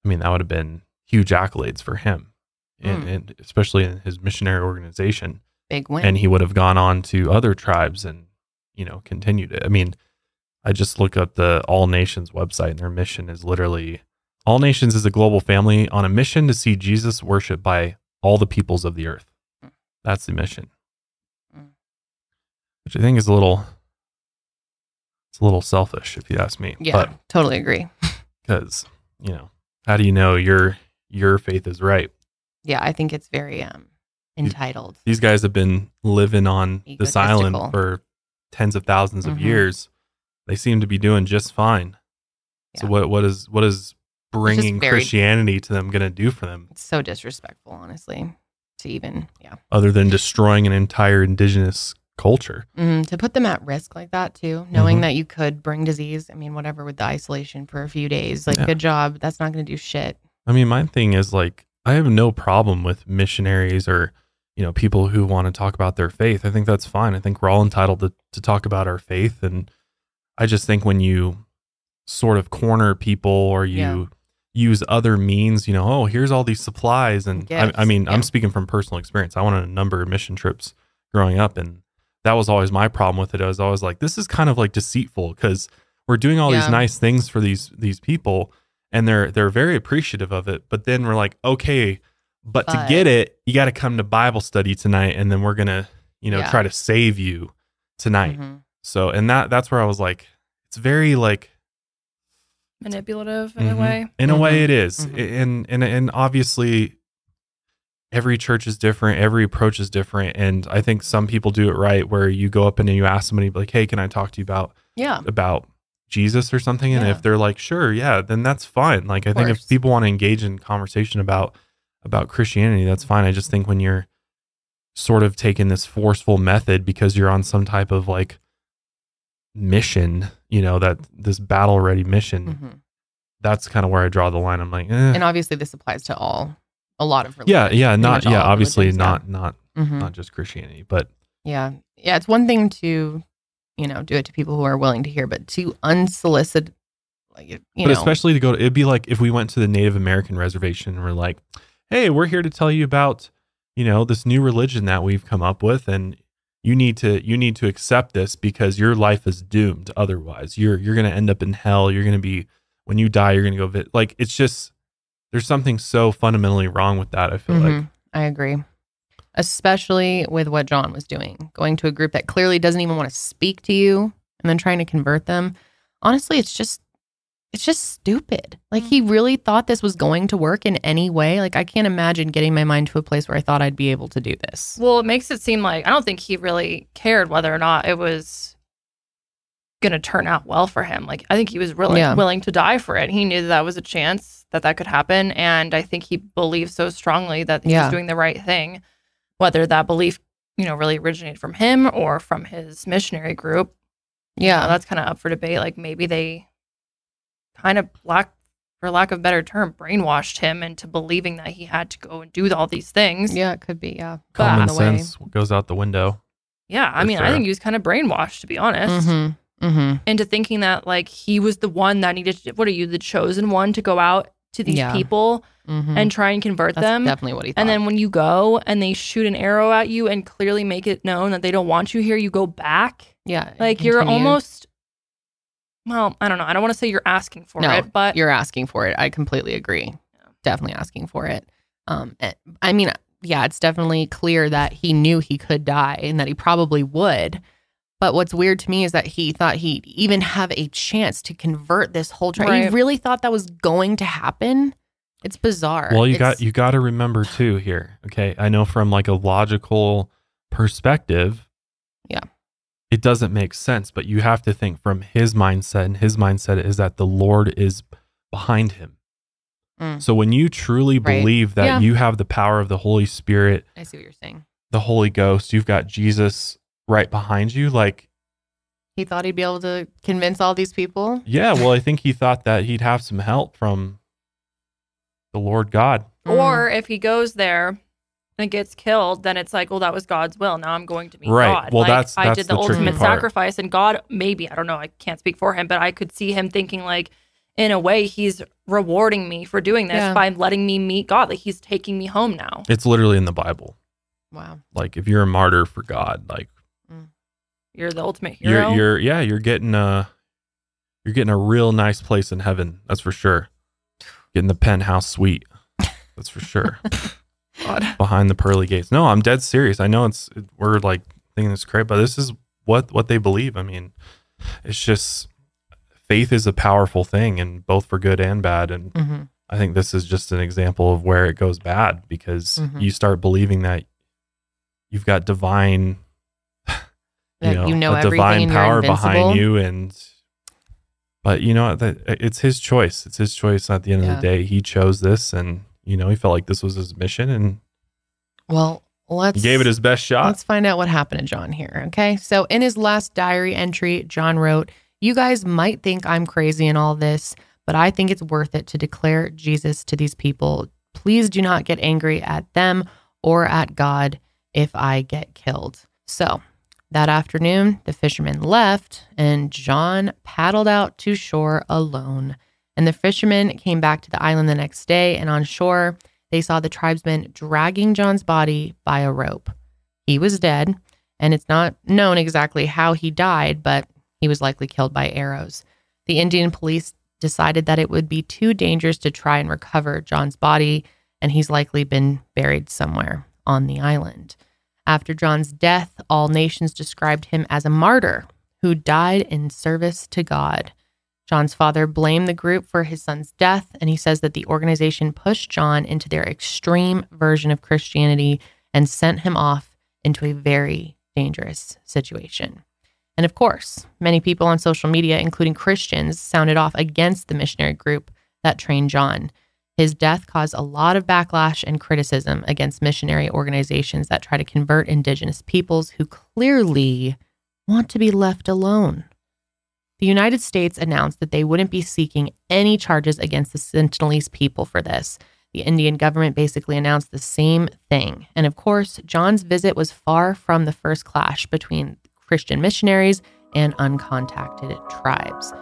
I mean, that would have been huge accolades for him, and, Mm. and especially in his missionary organization. Big win. And he would have gone on to other tribes and, you know, continued it. I mean, I just look up the All Nations website, and their mission is literally All Nations is a global family on a mission to see Jesus worshiped by all the peoples of the earth. That's the mission, Mm. which I think is a little, it's a little selfish if you ask me. yeah, But totally agree. because you know, how do you know your your faith is right? Yeah, I think it's very um entitled. These guys have been living on this island for tens of 1000s of Mhm. years. They seem to be doing just fine. So what what is what is bringing very- Christianity to them going to do for them It's so disrespectful, honestly, to even yeah other than destroying an entire indigenous culture? mm, to put them at risk like that too, knowing Mhm. that you could bring disease. I mean, whatever with the isolation for a few days, like Yeah. good job. That's not going to do shit. I mean, my thing is like, I have no problem with missionaries or, you know, people who want to talk about their faith. I think that's fine. I think we're all entitled to, to talk about our faith. And I just think when you sort of corner people or you Yeah. use other means, you know, oh, here's all these supplies. And I, I mean, yeah. I'm speaking from personal experience. I went on a number of mission trips growing up and that was always my problem with it. I was always like, this is kind of like deceitful because we're doing all Yeah. these nice things for these these people and they're they're very appreciative of it. But then we're like, okay, but, to get it, you got to come to Bible study tonight, and then we're gonna, you know, Yeah. try to save you tonight. Mhm. So, and that that's where I was like, it's very like Manipulative in a Mhm. way. In a way, it is. And and and obviously, every church is different. Every approach is different, and I think some people do it right, where you go up and you ask somebody like, "Hey, can I talk to you about Yeah, about Jesus or something?" And Yeah. if they're like, "Sure, yeah," then that's fine. Like, I think if people want to engage in conversation about about Christianity, that's fine. I just think when you're sort of taking this forceful method because you're on some type of like mission, you know, that this battle ready mission, Mhm. that's kind of where I draw the line. I'm like, eh. and obviously this applies to all a lot of religions. yeah, yeah, not yeah, obviously not not Mhm. not just Christianity, but Yeah. Yeah. It's one thing to, you know, do it to people who are willing to hear, but to unsolicited, like, you but know, especially to go to it'd be like if we went to the Native American reservation and we're like, hey, we're here to tell you about, you know, this new religion that we've come up with and you need to you need to accept this because your life is doomed otherwise. You're you're gonna end up in hell. You're gonna be when you die, you're gonna go vi-. like it's just there's something so fundamentally wrong with that, I feel like. Mhm. I agree. Especially with what John was doing, going to a group that clearly doesn't even want to speak to you and then trying to convert them. Honestly, it's just, it's just stupid. Like he really thought this was going to work in any way. Like I can't imagine getting my mind to a place where I thought I'd be able to do this. Well, it makes it seem like I don't think he really cared whether or not it was going to turn out well for him. Like I think he was really Yeah. willing to die for it. He knew that, that was a chance that that could happen, and I think he believed so strongly that he Yeah. was doing the right thing. Whether that belief, you know, really originated from him or from his missionary group, you Yeah. know, that's kind of up for debate. Like maybe they kind of lack, for lack of a better term, brainwashed him into believing that he had to go and do all these things. Yeah, it could be. Yeah. Common on way. sense goes out the window. Yeah, I For mean, I think he was kind of brainwashed, to be honest, Mm-hmm. Mm-hmm. into thinking that like he was the one that needed. To, what are you, the chosen one, to go out to these Yeah. people Mm-hmm. and try and convert That's them? definitely what he thought. And then when you go and they shoot an arrow at you and clearly make it known that they don't want you here, you go back. yeah, Like you're almost. Well, I don't know. I don't want to say you're asking for No, it, but you're asking for it. I completely agree. Definitely asking for it. Um, and- I mean, yeah, it's definitely clear that he knew he could die and that he probably would. But what's weird to me is that he thought he'd even have a chance to convert this whole tribe. He really thought that was going to happen. It's bizarre. Well, you It's- got you got to remember too here. Okay, I know from like a logical perspective, Yeah. it doesn't make sense. But you have to think from his mindset, and his mindset is that the Lord is behind him. Mm. So when you truly Right. believe that Yeah. you have the power of the Holy Spirit, I see what you're saying. the Holy Ghost, you've got Jesus right behind you. Like, He thought he'd be able to convince all these people. yeah, well, I think he thought that he'd have some help from the Lord God. Mm. or if he goes there and gets killed, then it's like, well, that was God's will. Now I'm going to meet Right. God. Well, like, that's- I did the, the ultimate sacrifice, and God maybe I don't know. I can't speak for him, but I could see him thinking like, in a way, he's rewarding me for doing this Yeah. by letting me meet God. Like he's taking me home now. It's literally in the Bible. wow. Like, if you're a martyr for God, like. You're the ultimate hero. you're you're yeah you're getting a you're getting a real nice place in heaven that's for sure getting the penthouse suite that's for sure God. behind the pearly gates no i'm dead serious i know it's we're like thinking it's great but this is what what they believe i mean it's just faith is a powerful thing and both for good and bad and hmm i think this is just an example of where it goes bad because Mhm. you start believing that you've got divine That you know a everything divine power behind you and But you know, that uh, it's his choice. It's his choice at the end of the day. He chose this and you know, he felt like this was his mission and Well, let's gave it his best shot. Let's find out what happened to John here. Okay. So, in his last diary entry, John wrote, You guys might think I'm crazy in all this, but I think it's worth it to declare Jesus to these people. Please do not get angry at them or at God if I get killed. So, that afternoon, the fishermen left and John paddled out to shore alone. And the fishermen came back to the island the next day, and on shore, they saw the tribesmen dragging John's body by a rope. He was dead, and it's not known exactly how he died, but he was likely killed by arrows. The Indian police decided that it would be too dangerous to try and recover John's body, and he's likely been buried somewhere on the island. After John's death, all nations described him as a martyr who died in service to God. John's father blamed the group for his son's death, and he says that the organization pushed John into their extreme version of Christianity and sent him off into a very dangerous situation. And of course, many people on social media, including Christians, sounded off against the missionary group that trained John. His death caused a lot of backlash and criticism against missionary organizations that try to convert indigenous peoples who clearly want to be left alone. The United States announced that they wouldn't be seeking any charges against the Sentinelese people for this. The Indian government basically announced the same thing. And of course, John's visit was far from the first clash between Christian missionaries and uncontacted tribes.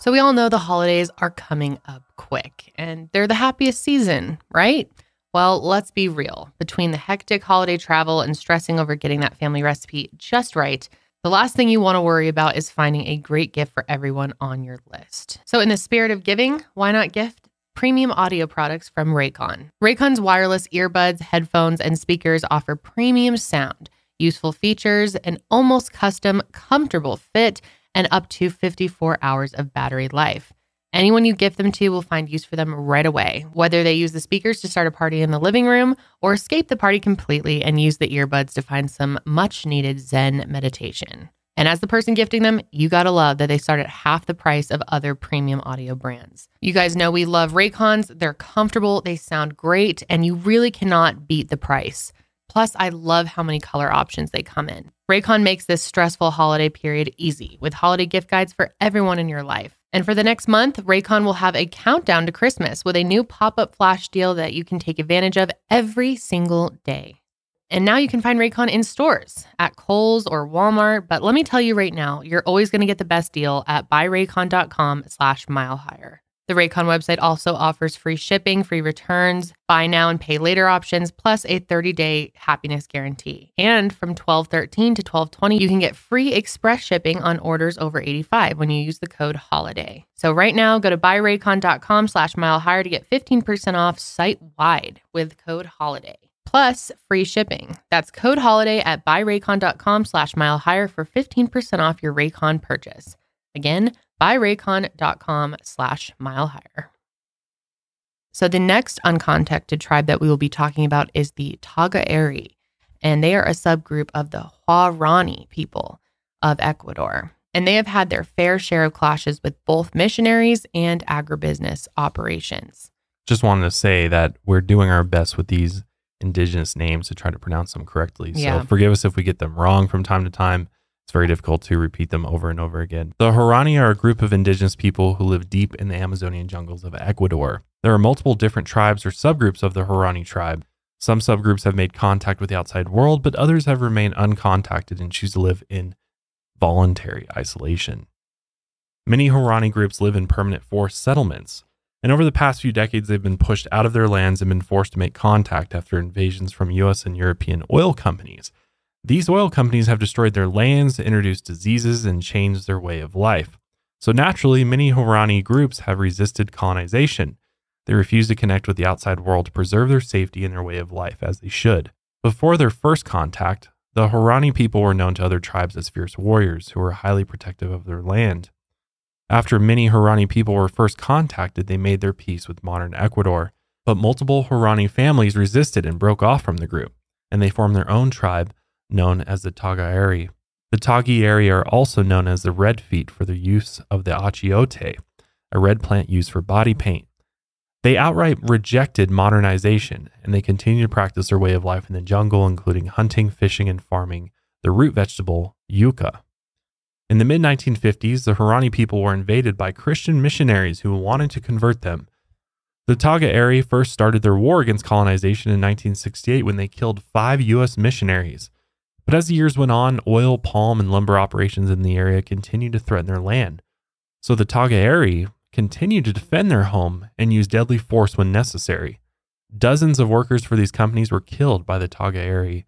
So, we all know the holidays are coming up quick and they're the happiest season, right? Well, let's be real. Between the hectic holiday travel and stressing over getting that family recipe just right, the last thing you want to worry about is finding a great gift for everyone on your list. So, in the spirit of giving, why not gift premium audio products from Raycon? Raycon's wireless earbuds, headphones, and speakers offer premium sound, useful features, an almost custom, comfortable fit, and up to 54 hours of battery life. Anyone you gift them to will find use for them right away, whether they use the speakers to start a party in the living room or escape the party completely and use the earbuds to find some much needed Zen meditation. And as the person gifting them, you gotta love that they start at half the price of other premium audio brands. You guys know we love Raycons. They're comfortable, they sound great, and you really cannot beat the price. Plus, I love how many color options they come in. Raycon makes this stressful holiday period easy with holiday gift guides for everyone in your life. And for the next month, Raycon will have a countdown to Christmas with a new pop up flash deal that you can take advantage of every single day. And now you can find Raycon in stores at Kohl's or Walmart. But let me tell you right now, you're always going to get the best deal at buyraycon.com slash mile higher. The Raycon website also offers free shipping, free returns, buy now and pay later options, plus a 30-day happiness guarantee. And from 1213 to 1220, you can get free express shipping on orders over 85 when you use the code HOLIDAY. So right now, go to buyraycon.com slash mile higher to get 15% off site-wide with code HOLIDAY. Plus free shipping. That's code HOLIDAY at buyraycon.com slash mile higher for 15% off your Raycon purchase. Again, buyraycon.com slash mile higher. So the next uncontacted tribe that we will be talking about is the Tagaeri, and they are a subgroup of the Huaorani people of Ecuador. And they have had their fair share of clashes with both missionaries and agribusiness operations. Just wanted to say that we're doing our best with these indigenous names to try to pronounce them correctly. Yeah. So forgive us if we get them wrong from time to time. It's very difficult to repeat them over and over again. The Huaorani are a group of indigenous people who live deep in the Amazonian jungles of Ecuador. There are multiple different tribes or subgroups of the Huaorani tribe. Some subgroups have made contact with the outside world, but others have remained uncontacted and choose to live in voluntary isolation. Many Huaorani groups live in permanent forced settlements, and over the past few decades, they've been pushed out of their lands and been forced to make contact after invasions from US and European oil companies. These oil companies have destroyed their lands, introduced diseases, and changed their way of life. So naturally, many Huaorani groups have resisted colonization. They refuse to connect with the outside world to preserve their safety and their way of life as they should. Before their first contact, the Huaorani people were known to other tribes as fierce warriors who were highly protective of their land. After many Huaorani people were first contacted, they made their peace with modern Ecuador, but multiple Huaorani families resisted and broke off from the group, and they formed their own tribe known as the Tagaeri. The Tagaeri are also known as the Red Feet for their use of the achiote, a red plant used for body paint. They outright rejected modernization and they continued to practice their way of life in the jungle, including hunting, fishing, and farming the root vegetable yucca. In the mid 1950s, the Huaorani people were invaded by Christian missionaries who wanted to convert them. The Tagaeri first started their war against colonization in 1968 when they killed five U.S. missionaries. But as the years went on, oil, palm, and lumber operations in the area continued to threaten their land. So the Tagaeri continued to defend their home and use deadly force when necessary. Dozens of workers for these companies were killed by the Tagaeri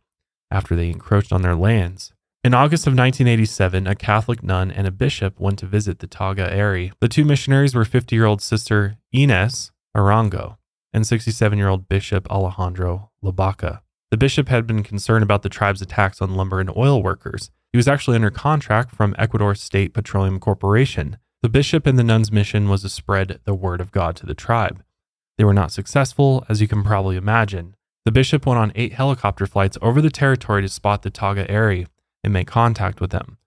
after they encroached on their lands. In August of 1987, a Catholic nun and a bishop went to visit the Tagaeri. The two missionaries were 50 year old sister Ines Arango and 67 year old Bishop Alejandro Labaca. The bishop had been concerned about the tribe's attacks on lumber and oil workers. He was actually under contract from Ecuador State Petroleum Corporation. The bishop and the nun's mission was to spread the word of God to the tribe. They were not successful, as you can probably imagine. The bishop went on eight helicopter flights over the territory to spot the Tagaeri and make contact with them.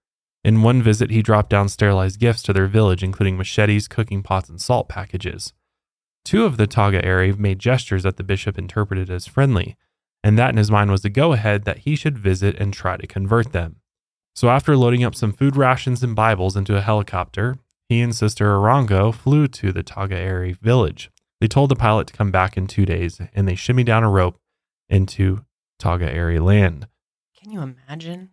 In one visit, he dropped down sterilized gifts to their village, including machetes, cooking pots, and salt packages. Two of the Tagaeri made gestures that the bishop interpreted as friendly, and that in his mind was the go ahead that he should visit and try to convert them. So, after loading up some food rations and Bibles into a helicopter, he and Sister Arango flew to the Tagaeri village. They told the pilot to come back in two days, and they shimmied down a rope into Tagaeri land. Can you imagine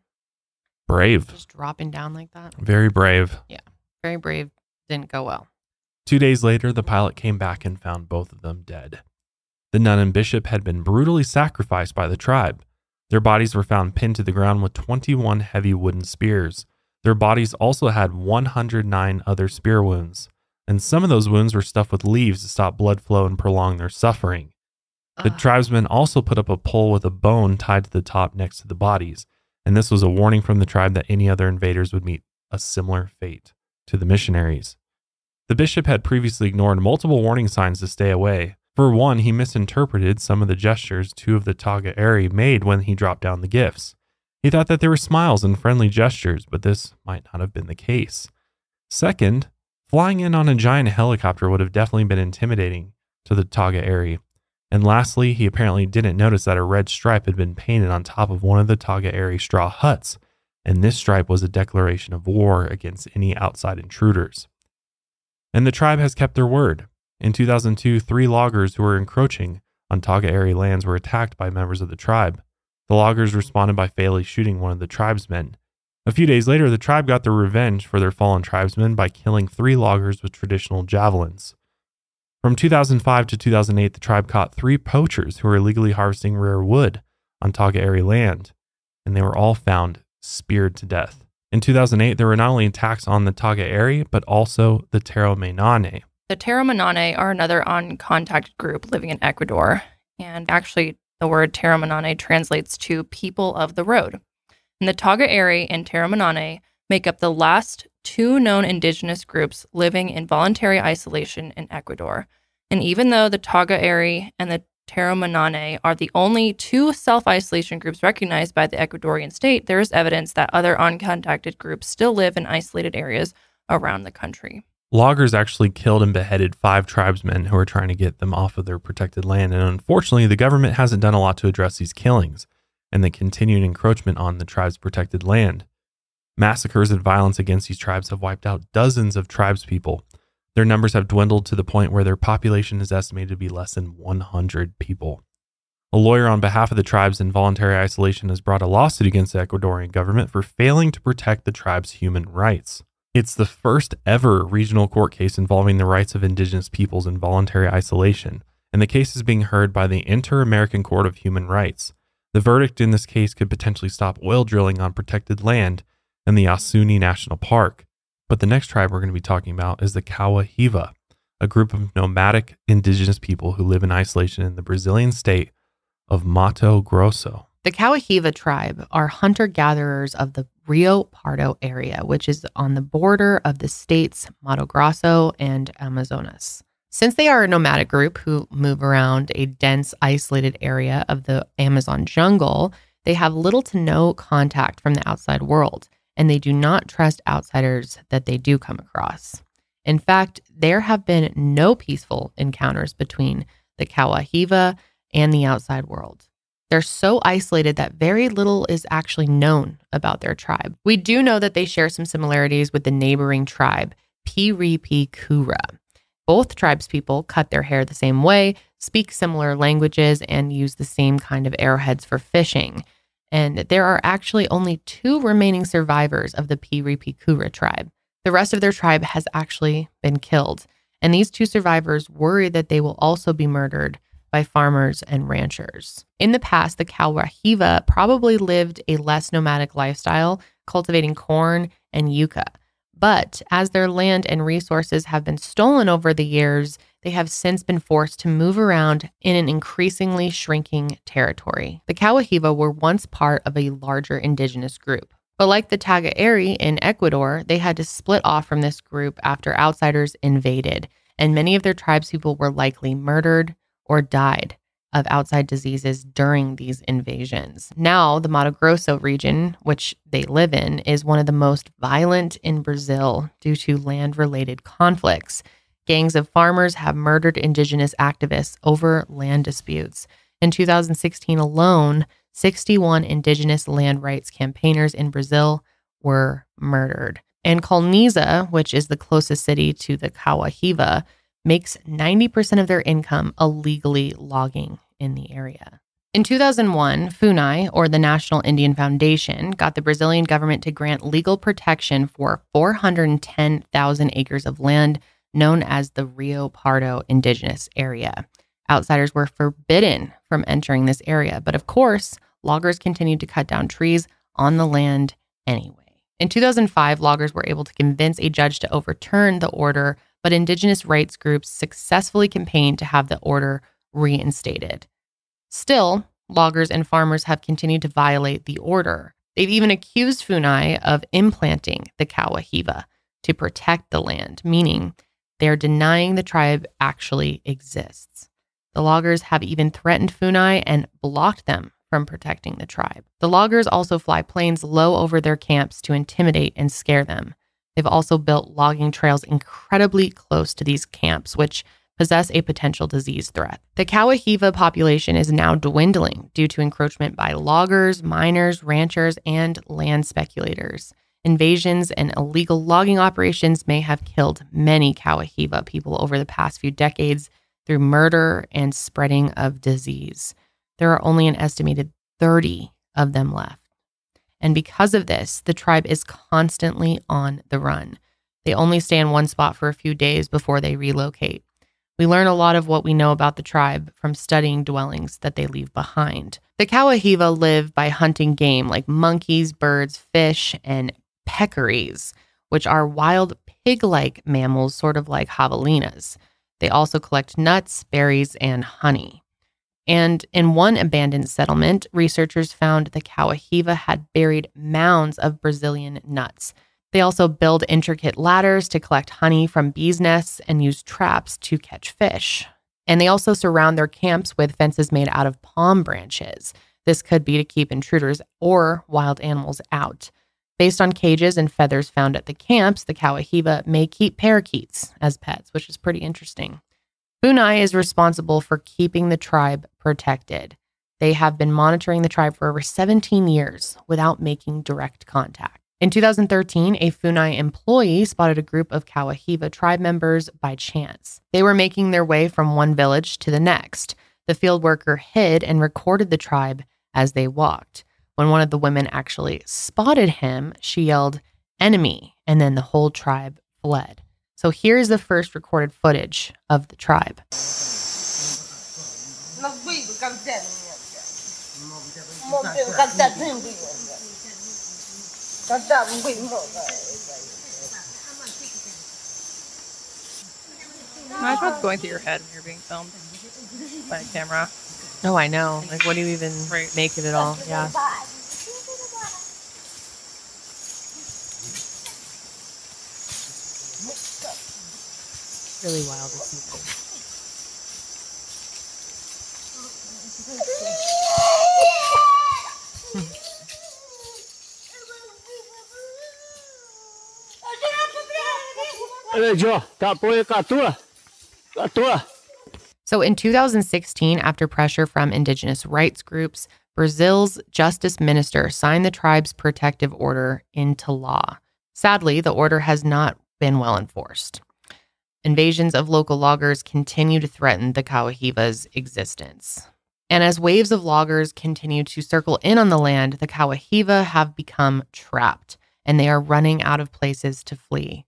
Brave. just dropping down like that? Very brave. Yeah, very brave. Didn't go well. Two days later, the pilot came back and found both of them dead. The nun and bishop had been brutally sacrificed by the tribe. Their bodies were found pinned to the ground with 21 heavy wooden spears. Their bodies also had 109 other spear wounds, and some of those wounds were stuffed with leaves to stop blood flow and prolong their suffering. The Ugh. tribesmen also put up a pole with a bone tied to the top next to the bodies, and this was a warning from the tribe that any other invaders would meet a similar fate to the missionaries. The bishop had previously ignored multiple warning signs to stay away. For one, he misinterpreted some of the gestures two of the Tagaeri made when he dropped down the gifts. He thought that they were smiles and friendly gestures, but this might not have been the case. Second, flying in on a giant helicopter would have definitely been intimidating to the Tagaeri. And lastly, he apparently didn't notice that a red stripe had been painted on top of one of the Tagaeri straw huts, and this stripe was a declaration of war against any outside intruders. And the tribe has kept their word. In 2002, three loggers who were encroaching on Tagaeri lands were attacked by members of the tribe. The loggers responded by fatally shooting one of the tribesmen. A few days later, the tribe got their revenge for their fallen tribesmen by killing three loggers with traditional javelins. From 2005 to 2008, the tribe caught three poachers who were illegally harvesting rare wood on Tagaeri land, and they were all found speared to death. In 2008, there were not only attacks on the Tagaeri, but also the Taromenane. The Taromenane are another uncontacted group living in Ecuador. And actually, the word Taromenane translates to people of the road. And the Tagaeri and Taromenane make up the last two known indigenous groups living in voluntary isolation in Ecuador. And even though the Tagaeri and the Taromenane are the only two self isolation groups recognized by the Ecuadorian state, there is evidence that other uncontacted groups still live in isolated areas around the country. Loggers actually killed and beheaded five tribesmen who were trying to get them off of their protected land. And unfortunately, the government hasn't done a lot to address these killings and the continued encroachment on the tribe's protected land. Massacres and violence against these tribes have wiped out dozens of tribespeople. Their numbers have dwindled to the point where their population is estimated to be less than 100 people. A lawyer on behalf of the tribes in voluntary isolation has brought a lawsuit against the Ecuadorian government for failing to protect the tribe's human rights. It's the first ever regional court case involving the rights of indigenous peoples in voluntary isolation, and the case is being heard by the Inter American Court of Human Rights. The verdict in this case could potentially stop oil drilling on protected land in the Yasuni National Park. But the next tribe we're going to be talking about is the Kawahiva, a group of nomadic indigenous people who live in isolation in the Brazilian state of Mato Grosso. The Kawahiva tribe are hunter gatherers of the Rio Pardo area, which is on the border of the states Mato Grosso and Amazonas. Since they are a nomadic group who move around a dense, isolated area of the Amazon jungle, they have little to no contact from the outside world. and they do not trust outsiders that they do come across. In fact, there have been no peaceful encounters between the Kawahiva and the outside world. They're so isolated that very little is actually known about their tribe. We do know that they share some similarities with the neighboring tribe, Piripkura. Both tribes people cut their hair the same way, speak similar languages, and use the same kind of arrowheads for fishing. And there are actually only two remaining survivors of the Piripkura tribe. The rest of their tribe has actually been killed. And these two survivors worry that they will also be murdered by farmers and ranchers. In the past, the Kawahiva probably lived a less nomadic lifestyle, cultivating corn and yucca. But as their land and resources have been stolen over the years, they have since been forced to move around in an increasingly shrinking territory. The Kawahiva were once part of a larger indigenous group. But like the Tagaeri in Ecuador, they had to split off from this group after outsiders invaded, and many of their tribespeople were likely murdered or died of outside diseases during these invasions. Now, the Mato Grosso region, which they live in, is one of the most violent in Brazil due to land related conflicts. Gangs of farmers have murdered indigenous activists over land disputes. In 2016 alone, 61 indigenous land rights campaigners in Brazil were murdered. And Colniza, which is the closest city to the Kawahiva, makes 90% of their income illegally logging in the area. In 2001, FUNAI, or the National Indian Foundation, got the Brazilian government to grant legal protection for 410,000 acres of land known as the Rio Pardo Indigenous Area. Outsiders were forbidden from entering this area, but of course, loggers continued to cut down trees on the land anyway. In 2005, loggers were able to convince a judge to overturn the order but indigenous rights groups successfully campaigned to have the order reinstated. Still, loggers and farmers have continued to violate the order. They've even accused Funai of implanting the Kawahiva to protect the land, meaning they're denying the tribe actually exists. The loggers have even threatened Funai and blocked them from protecting the tribe. The loggers also fly planes low over their camps to intimidate and scare them. They've also built logging trails incredibly close to these camps, which possess a potential disease threat. The Kawahiva population is now dwindling due to encroachment by loggers, miners, ranchers, and land speculators. Invasions and illegal logging operations may have killed many Kawahiva people over the past few decades through murder and spreading of disease. There are only an estimated 30 of them left. And because of this, the tribe is constantly on the run. They only stay in one spot for a few days before they relocate. We learn a lot of what we know about the tribe from studying dwellings that they leave behind. The Kawahiva live by hunting game like monkeys, birds, fish, and peccaries, which are wild pig like mammals, sort of like javelinas. They also collect nuts, berries, and honey. And in one abandoned settlement, researchers found the Kawahiva had buried mounds of Brazilian nuts. They also build intricate ladders to collect honey from bees' nests and use traps to catch fish. And they also surround their camps with fences made out of palm branches. This could be to keep intruders or wild animals out. Based on cages and feathers found at the camps, the Kawahiva may keep parakeets as pets, which is pretty interesting. Funai is responsible for keeping the tribe protected. They have been monitoring the tribe for over 17 years without making direct contact. In 2013, a Funai employee spotted a group of Kawahiva tribe members by chance. They were making their way from one village to the next. The field worker hid and recorded the tribe as they walked. When one of the women actually spotted him, she yelled, Enemy, and then the whole tribe fled. So here's the first recorded footage of the tribe. Imagine what's going through your head when you're being filmed by a camera. Oh, I know. Like, what do you even Right. make of it all? Yeah. really wild. So in 2016, after pressure from indigenous rights groups, Brazil's justice minister signed the tribe's protective order into law. Sadly, the order has not been well enforced. Invasions of local loggers continue to threaten the Kawahiva's existence. And as waves of loggers continue to circle in on the land, the Kawahiva have become trapped and they are running out of places to flee.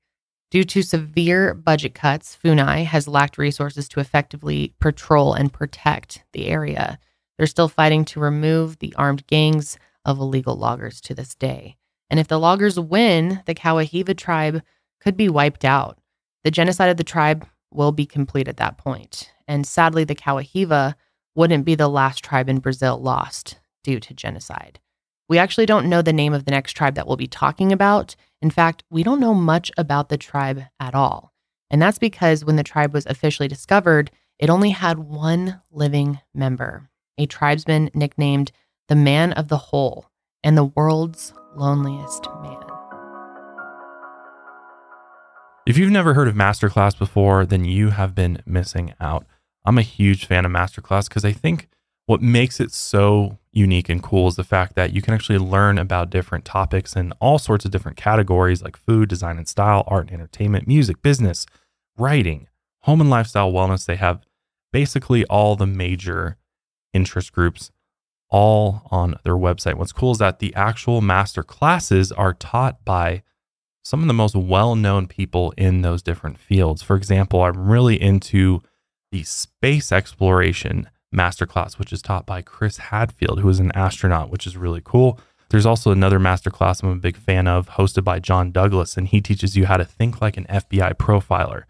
Due to severe budget cuts, Funai has lacked resources to effectively patrol and protect the area. They're still fighting to remove the armed gangs of illegal loggers to this day. And if the loggers win, the Kawahiva tribe could be wiped out. The genocide of the tribe will be complete at that point. And sadly, the Kawahiva wouldn't be the last tribe in Brazil lost due to genocide. We actually don't know the name of the next tribe that we'll be talking about. In fact, we don't know much about the tribe at all. And that's because when the tribe was officially discovered, it only had one living member, a tribesman nicknamed the Man of the Hole and the world's loneliest man. If you've never heard of Masterclass before, then you have been missing out. I'm a huge fan of Masterclass because I think what makes it so unique and cool is the fact that you can actually learn about different topics in all sorts of different categories like food, design and style, art and entertainment, music, business, writing, home and lifestyle wellness. They have basically all the major interest groups all on their website. What's cool is that the actual master classes are taught by some of the most well known people in those different fields. For example, I'm really into the space exploration masterclass, which is taught by Chris Hadfield, who is an astronaut, which is really cool. There's also another masterclass I'm a big fan of, hosted by John Douglas, and he teaches you how to think like an FBI profiler.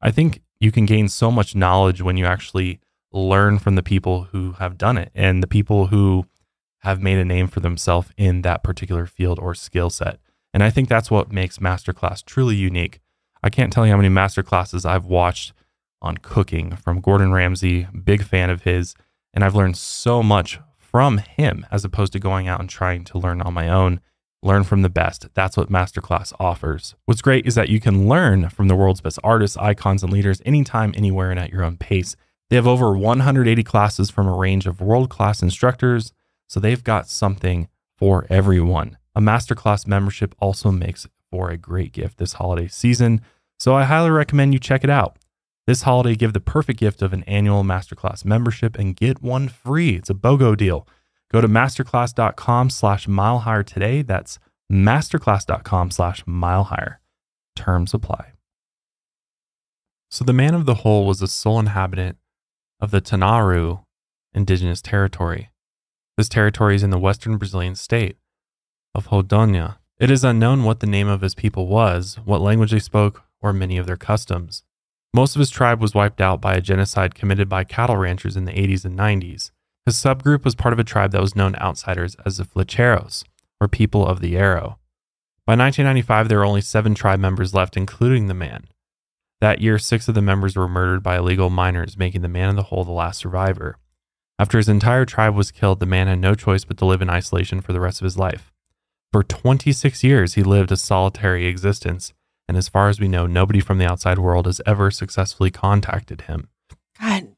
I think you can gain so much knowledge when you actually learn from the people who have done it and the people who have made a name for themselves in that particular field or skill set. And I think that's what makes masterclass truly unique. I can't tell you how many masterclasses I've watched on cooking from Gordon Ramsay, big fan of his, and I've learned so much from him as opposed to going out and trying to learn on my own. Learn from the best. That's what Masterclass offers. What's great is that you can learn from the world's best artists, icons, and leaders anytime, anywhere, and at your own pace. They have over 180 classes from a range of world class instructors, so they've got something for everyone. A Masterclass membership also makes for a great gift this holiday season, so I highly recommend you check it out. This holiday, give the perfect gift of an annual Masterclass membership and get one free. It's a BOGO deal. Go to masterclass.com slash mile higher today. That's masterclass.com slash mile higher. Terms apply. So the man of the hole was the sole inhabitant of the Tanaru indigenous territory. This territory is in the western Brazilian state of Rondônia. It is unknown what the name of his people was, what language they spoke, or many of their customs. Most of his tribe was wiped out by a genocide committed by cattle ranchers in the 80s and 90s. His subgroup was part of a tribe that was known to outsiders as the Flecheros, or people of the arrow. By 1995, there were only seven tribe members left, including the man. That year, six of the members were murdered by illegal miners, making the man in the hole the last survivor. After his entire tribe was killed, the man had no choice but to live in isolation for the rest of his life. For 26 years, he lived a solitary existence, and as far as we know, nobody from the outside world has ever successfully contacted him. God,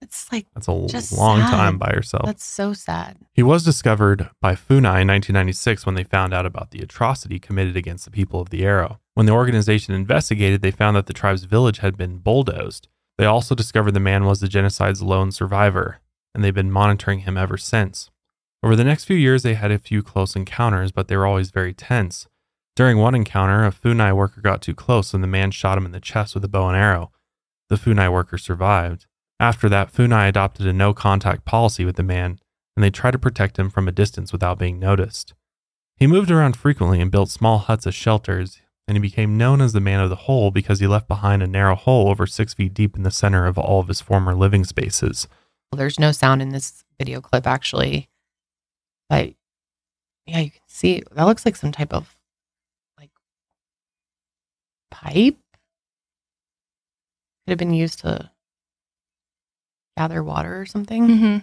it's like That's a long sad. time by yourself. that's so sad. He was discovered by Funai in 1996 when they found out about the atrocity committed against the people of the Arrow. When the organization investigated, they found that the tribe's village had been bulldozed. They also discovered the man was the genocide's lone survivor, and they've been monitoring him ever since. Over the next few years, they had a few close encounters, but they were always very tense. During one encounter, a Funai worker got too close and the man shot him in the chest with a bow and arrow. The Funai worker survived. After that, Funai adopted a no contact policy with the man and they tried to protect him from a distance without being noticed. He moved around frequently and built small huts as shelters, and he became known as the man of the hole because he left behind a narrow hole over six feet deep in the center of all of his former living spaces. There's no sound in this video clip actually. But yeah, you can see that looks like some type of like pipe. Could have been used to gather water or something. Mm-hmm.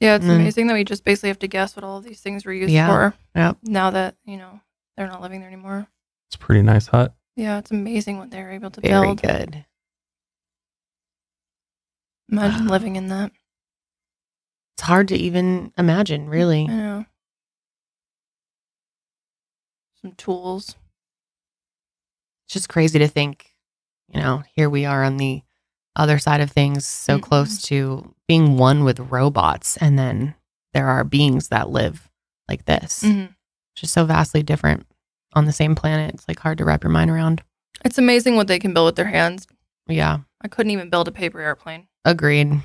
Yeah, it's And then- amazing that we just basically have to guess what all of these things were used Yeah. for Yep. now that, you know, they're not living there anymore. It's a pretty nice hut. Yeah, it's amazing what they're able to Very build. good. Imagine living in that. It's hard to even imagine, really. Know. Some tools. It's just crazy to think, you know, here we are on the other side of things, so Mhm. close to being one with robots. And then there are beings that live like this, Mhm. just so vastly different on the same planet. It's like hard to wrap your mind around. It's amazing what they can build with their hands. Yeah, I couldn't even build a paper airplane. agreed.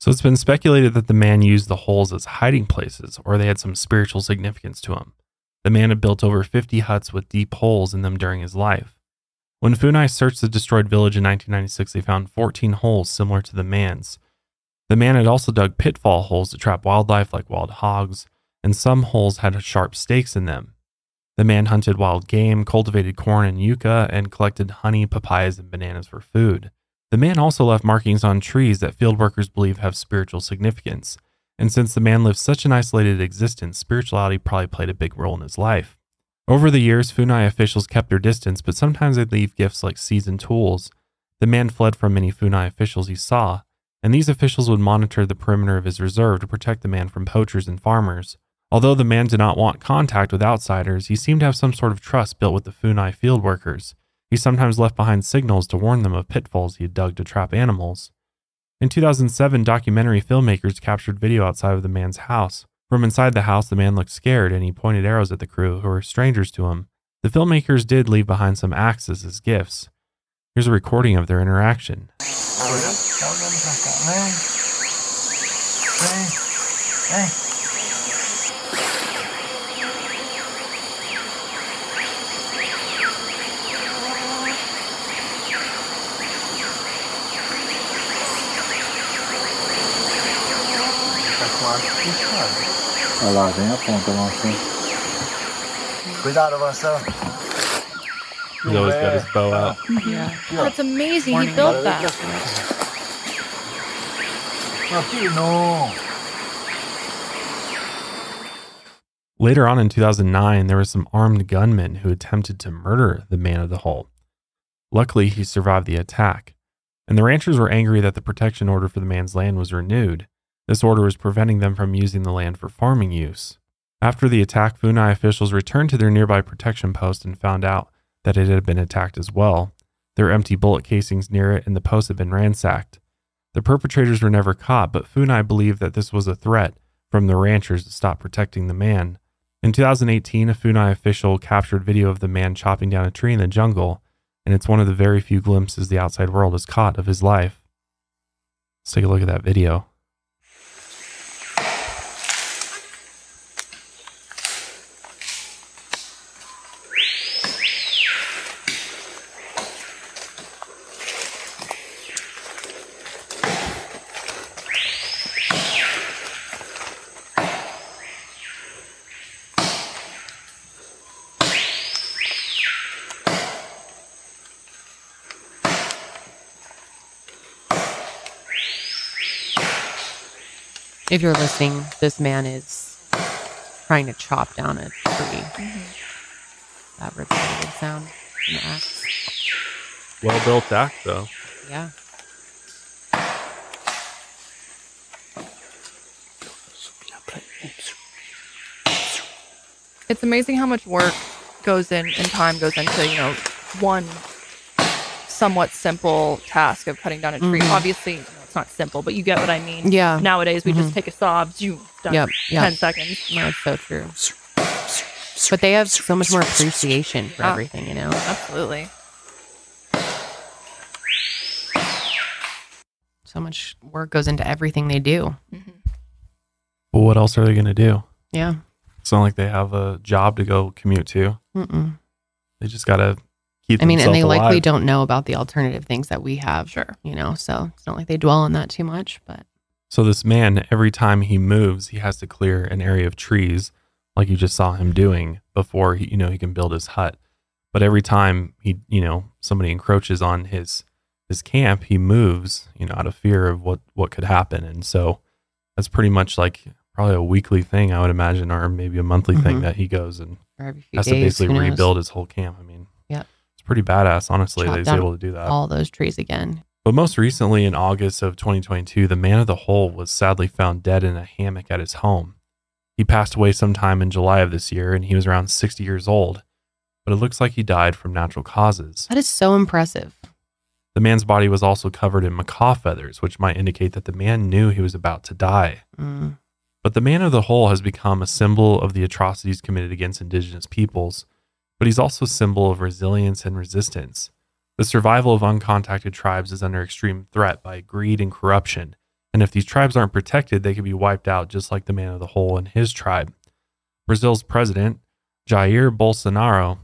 So it's been speculated that the man used the holes as hiding places or they had some spiritual significance to him. The man had built over 50 huts with deep holes in them during his life. When Funai searched the destroyed village in 1996, they found 14 holes similar to the man's. The man had also dug pitfall holes to trap wildlife like wild hogs, and some holes had sharp stakes in them. The man hunted wild game, cultivated corn and yucca, and collected honey, papayas, and bananas for food. The man also left markings on trees that field workers believe have spiritual significance. And since the man lived such an isolated existence, spirituality probably played a big role in his life. Over the years, Funai officials kept their distance, but sometimes they'd leave gifts like seeds and tools. The man fled from many Funai officials he saw, and these officials would monitor the perimeter of his reserve to protect the man from poachers and farmers. Although the man did not want contact with outsiders, he seemed to have some sort of trust built with the Funai field workers. He sometimes left behind signals to warn them of pitfalls he had dug to trap animals. In 2007, documentary filmmakers captured video outside of the man's house. From inside the house, the man looked scared and he pointed arrows at the crew, who were strangers to him. The filmmakers did leave behind some axes as gifts. Here's a recording of their interaction. Olha lá, vem a ponta lá assim. Cuidado, avançando. He's always got his bow out. Yeah. That's amazing. Warning. He built that. Aqui. Later on in 2009, there were some armed gunmen who attempted to murder the man of the hole. Luckily, he survived the attack, and the ranchers were angry that the protection order for the man's land was renewed. This order was preventing them from using the land for farming use. After the attack, Funai officials returned to their nearby protection post and found out that it had been attacked as well. There were empty bullet casings near it, and the post had been ransacked. The perpetrators were never caught, but Funai believed that this was a threat from the ranchers to stop protecting the man. In 2018, a Funai official captured video of the man chopping down a tree in the jungle, and it's one of the very few glimpses the outside world has caught of his life. Let's take a look at that video. If you're listening, this man is trying to chop down a tree. That repetitive sound from axe. Well built act, though. Yeah. It's amazing how much work goes in and time goes into, you know, one somewhat simple task of cutting down a tree. Mhm. Obviously, you it's not simple, but you get what I mean. Yeah. Nowadays, we Mhm. just take a saw, zoom, done. Yep. Yep. 10 seconds. No, it's so true. But they have so much more appreciation for Ah. everything, you know? Absolutely. So much work goes into everything they do. hmm But what else are they going to do? Yeah. It's not like they have a job to go commute to. Mm-mm. They just got to keep I mean, and they alive. likely don't know about the alternative things that we have, Sure. you know? So it's not like they dwell on that too much, but So this man, every time he moves, he has to clear an area of trees, like you just saw him doing before he, you know, he can build his hut. But every time he, you know, somebody encroaches on his his camp, he moves, you know, out of fear of what what could happen. And so that's pretty much like probably a weekly thing, I would imagine, or maybe a monthly thing Mhm. that he goes and for has days, to basically rebuild his whole camp. I mean, Yep. it's pretty badass, honestly. That he's able to do that. All those trees again. But most recently, in August of 2022, the man of the hole was sadly found dead in a hammock at his home. He passed away sometime in July of this year, and he was around 60 years old. But it looks like he died from natural causes. That is so impressive. The man's body was also covered in macaw feathers, which might indicate that the man knew he was about to die. Mm. But the man of the hole has become a symbol of the atrocities committed against indigenous peoples, but he's also a symbol of resilience and resistance. The survival of uncontacted tribes is under extreme threat by greed and corruption, and if these tribes aren't protected, they could be wiped out just like the man of the hole and his tribe. Brazil's president, Jair Bolsonaro,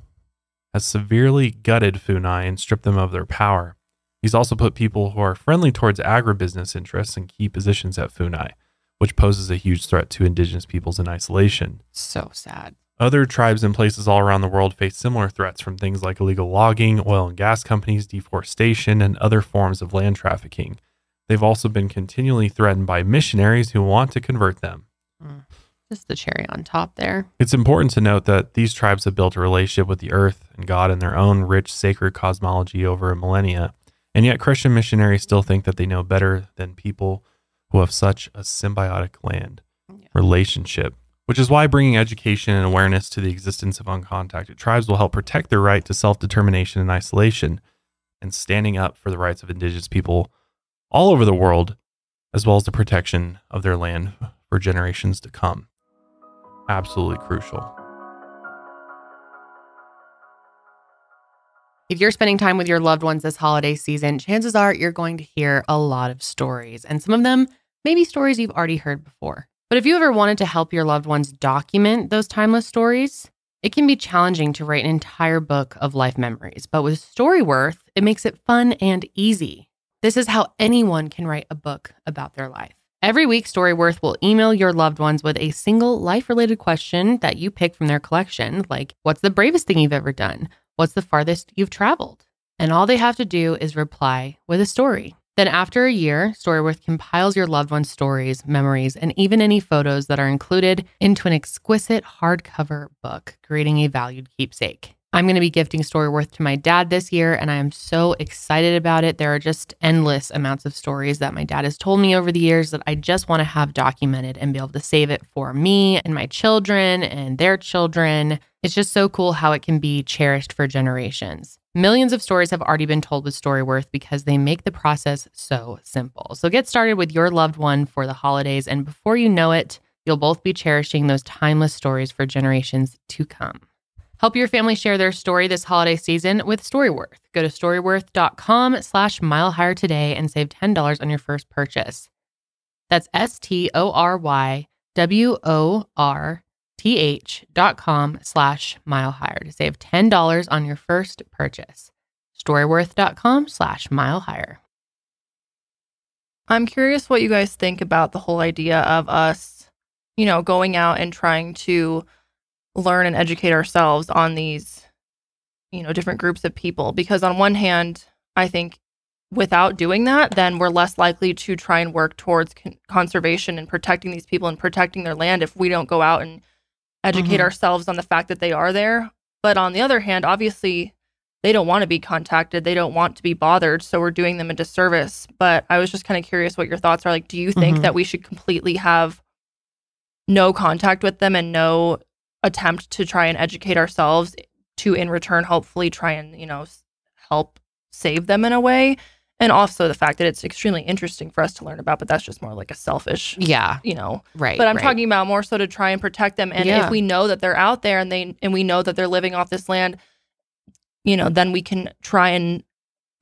has severely gutted Funai and stripped them of their power. He's also put people who are friendly towards agribusiness interests in key positions at Funai, which poses a huge threat to indigenous peoples in isolation. So sad. Other tribes and places all around the world face similar threats from things like illegal logging, oil and gas companies, deforestation, and other forms of land trafficking. They've also been continually threatened by missionaries who want to convert them. Hmm. Just the cherry on top there. It's important to note that these tribes have built a relationship with the earth and God in their own rich, sacred cosmology over millennia. And yet, Christian missionaries still think that they know better than people who have such a symbiotic land Yeah. relationship, which is why bringing education and awareness to the existence of uncontacted tribes will help protect their right to self determination and isolation, and standing up for the rights of indigenous people all over the world, as well as the protection of their land for generations to come. Absolutely crucial. If you're spending time with your loved ones this holiday season, chances are you're going to hear a lot of stories, and some of them may be stories you've already heard before. But if you ever wanted to help your loved ones document those timeless stories, it can be challenging to write an entire book of life memories. But with Storyworth, it makes it fun and easy. This is how anyone can write a book about their life. Every week, Storyworth will email your loved ones with a single life related question that you pick from their collection, like, What's the bravest thing you've ever done? What's the farthest you've traveled? And all they have to do is reply with a story. Then, after a year, Storyworth compiles your loved one's stories, memories, and even any photos that are included into an exquisite hardcover book, creating a valued keepsake. I'm going to be gifting Storyworth to my dad this year, and I am so excited about it. There are just endless amounts of stories that my dad has told me over the years that I just want to have documented and be able to save it for me and my children and their children. It's just so cool how it can be cherished for generations. Millions of stories have already been told with Storyworth because they make the process so simple. So get started with your loved one for the holidays, and before you know it, you'll both be cherishing those timeless stories for generations to come. Help your family share their story this holiday season with Storyworth. Go to storyworth.com slash mile higher today and save $10 on your first purchase. That's S-T-O-R-Y-W-O-R-T-H dot com slash mile higher to save $10 on your first purchase. Storyworth.com slash mile higher. I'm curious what you guys think about the whole idea of us, you know, going out and trying to learn and educate ourselves on these, you know, different groups of people. Because on one hand, I think without doing that, then we're less likely to try and work towards con- conservation and protecting these people and protecting their land if we don't go out and educate Mhm. ourselves on the fact that they are there. But on the other hand, obviously, they don't want to be contacted. They don't want to be bothered. So we're doing them a disservice. But I was just kind of curious what your thoughts are. Like, do you think Mhm. that we should completely have no contact with them and no attempt to try and educate ourselves to, in return, hopefully try and, you know, help save them in a way? And also the fact that it's extremely interesting for us to learn about, but that's just more like a selfish, Yeah, you know, right. but I'm right. talking about more so to try and protect them. And Yeah. if we know that they're out there and they and we know that they're living off this land, you know, then we can try and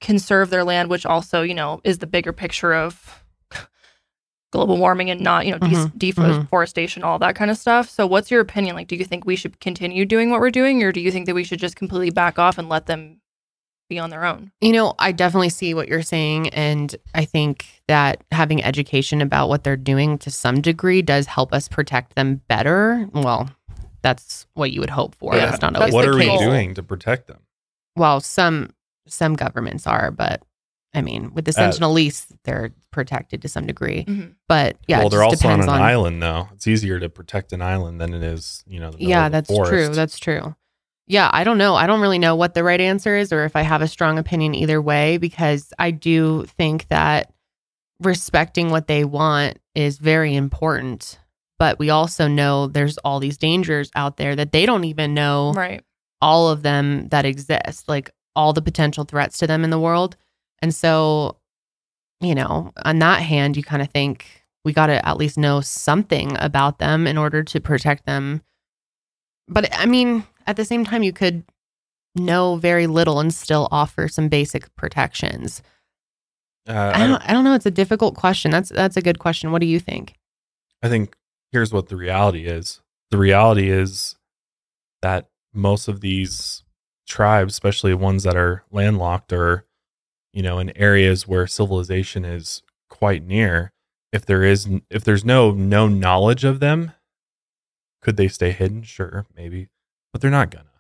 conserve their land, which also, you know, is the bigger picture of global warming and not, you know, Mhm. de- deforestation, all that kind of stuff. So what's your opinion? Like, do you think we should continue doing what we're doing, or do you think that we should just completely back off and let them be on their own? You know, I definitely see what you're saying. And I think that having education about what they're doing to some degree does help us protect them better. Well, that's what you would hope for. Yeah, that's not always what the are we doing to protect them? Well, some some governments are, but I mean, with the Uh, Sentinelese, they're protected to some degree. Mhm. But yeah, well, they're also on an on. island, though. It's easier to protect an island than it is, you know. The yeah, of the that's true. That's true. Yeah, I don't know. I don't really know what the right answer is or if I have a strong opinion either way because I do think that respecting what they want is very important. But we also know there's all these dangers out there that they don't even know Right. all of them that exist, like all the potential threats to them in the world. And so, you know, on that hand, you kind of think we got to at least know something about them in order to protect them. But I mean, at the same time, you could know very little and still offer some basic protections. Uh, I don't, I don't know. It's a difficult question. That's that's a good question. What do you think? I think here's what the reality is. The reality is that most of these tribes, especially ones that are landlocked or, you know, in areas where civilization is quite near, if there is if there's no no knowledge of them, could they stay hidden? Sure, maybe, but they're not gonna.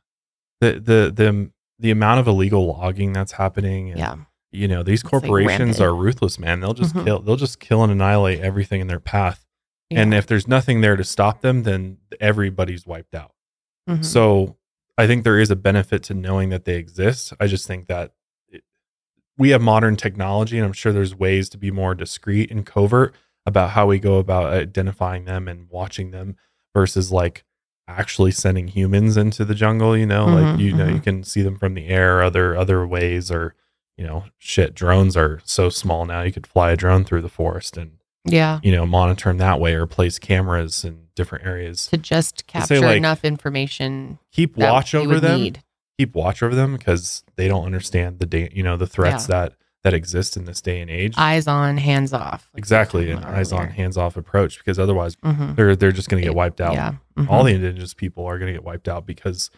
The the the the amount of illegal logging that's happening, and, Yeah. you know, these It's, like, corporations rampant. are ruthless, man. They'll just Mhm. kill. They'll just kill and annihilate everything in their path. And if there's nothing there to stop them, then everybody's wiped out. Mhm. So I think there is a benefit to knowing that they exist. I just think that it, we have modern technology, and I'm sure there's ways to be more discreet and covert about how we go about identifying them and watching them versus like actually sending humans into the jungle. You know, like Mhm, you know, you mhm. can see them from the air, other other ways, or you know, shit. Drones are so small now; you could fly a drone through the forest and yeah. you know monitor them that way, or place cameras in different areas. To just To say, capture like, enough information Keep watch over them need. keep watch over them because they don't understand the day, you know, the threats that that exist in this day and age. Eyes on, hands off. like exactly, an eyes on, hands off approach because otherwise Mhm. they're they're just going to get wiped out. Yeah. Mhm. All the indigenous people are going to get wiped out because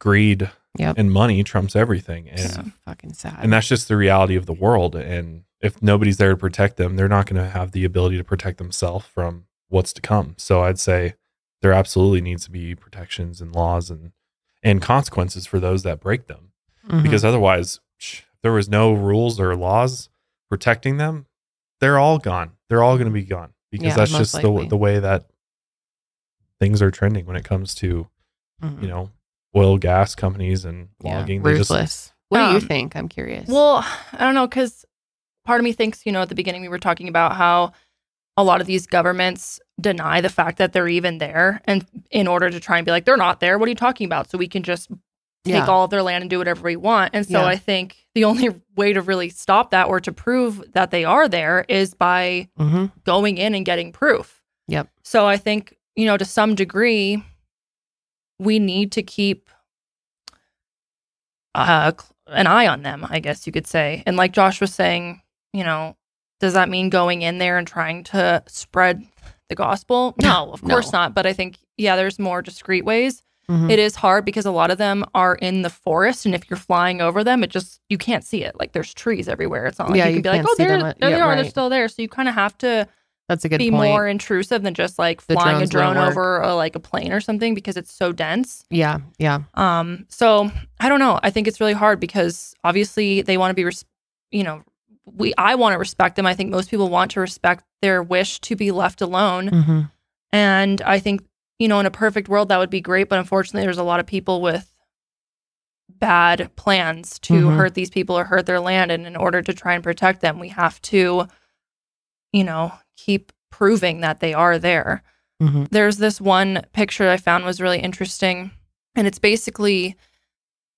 greed Yep. and money trumps everything, and So fucking sad. and that's just the reality of the world. And if nobody's there to protect them, they're not going to have the ability to protect themselves from what's to come. So I'd say there absolutely needs to be protections and laws and and consequences for those that break them Mhm. because otherwise there was no rules or laws protecting them they're all gone they're all going to be gone because Yeah, that's just the, likely. the way that things are trending when it comes to Mhm. you know oil gas companies and Yeah, logging just- ruthless. what do you Um, think? I'm curious. Well, I don't know because part of me thinks, you know, at the beginning we were talking about how a lot of these governments deny the fact that they're even there, and in order to try and be like, they're not there. What are you talking about? So we can just take Yeah. all of their land and do whatever we want. And so Yeah. I think the only way to really stop that or to prove that they are there is by Mhm. going in and getting proof. Yep. So I think, you know, to some degree, we need to keep uh, an eye on them, I guess you could say. And like Josh was saying, you know, does that mean going in there and trying to spread the gospel? No, of No. course not. But I think, yeah, there's more discreet ways. Mhm. It is hard because a lot of them are in the forest, and if you're flying over them, it just you can't see it. Like there's trees everywhere. It's not like Yeah, you can you be like, oh, there, there they are, they're still there. So you kind of have to That's a good be point. more intrusive than just like The flying a drone over a, like a plane or something because it's so dense. yeah. Yeah. Um, so I don't know. I think it's really hard because obviously they want to be, res- you know, we I want to respect them. I think most people want to respect their wish to be left alone. hmm And I think, you know, in a perfect world, that would be great. But unfortunately, there's a lot of people with bad plans to Mhm. hurt these people or hurt their land. And in order to try and protect them, we have to, you know, keep proving that they are there. hmm There's this one picture I found was really interesting. And it's basically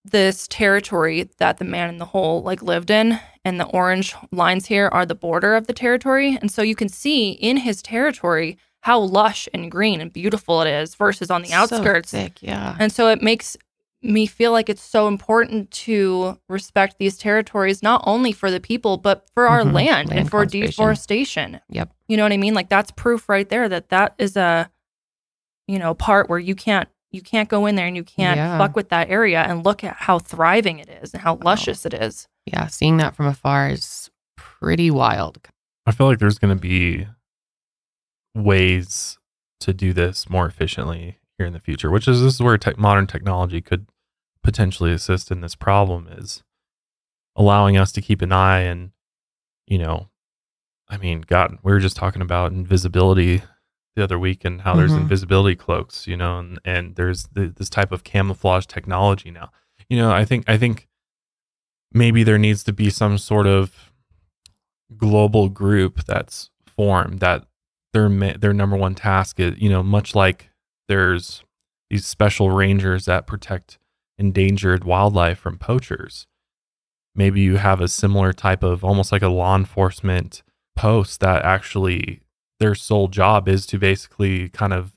this territory that the man in the hole like lived in and the orange lines here are the border of the territory and so you can see in his territory how lush and green and beautiful it is versus on the outskirts So thick, yeah. and so it makes me feel like it's so important to respect these territories not only for the people but for our Mhm. land, Land and for deforestation Yep. you know what i mean like that's proof right there that that is a you know part where you can't you can't go in there and you can't Yeah. fuck with that area and look at how thriving it is and how luscious it is Yeah. Seeing that from afar is pretty wild. I feel like there's going to be ways to do this more efficiently here in the future, which is this is where tech, modern technology could potentially assist in this problem is allowing us to keep an eye and you know, I mean, God, we were just talking about invisibility the other week and how there's Mhm. invisibility cloaks, you know, and, and there's th- this type of camouflage technology now. You know, I think I think maybe there needs to be some sort of global group that's formed that their their number one task is, you know, much like there's these special rangers that protect endangered wildlife from poachers. Maybe you have a similar type of almost like a law enforcement post that actually their sole job is to basically kind of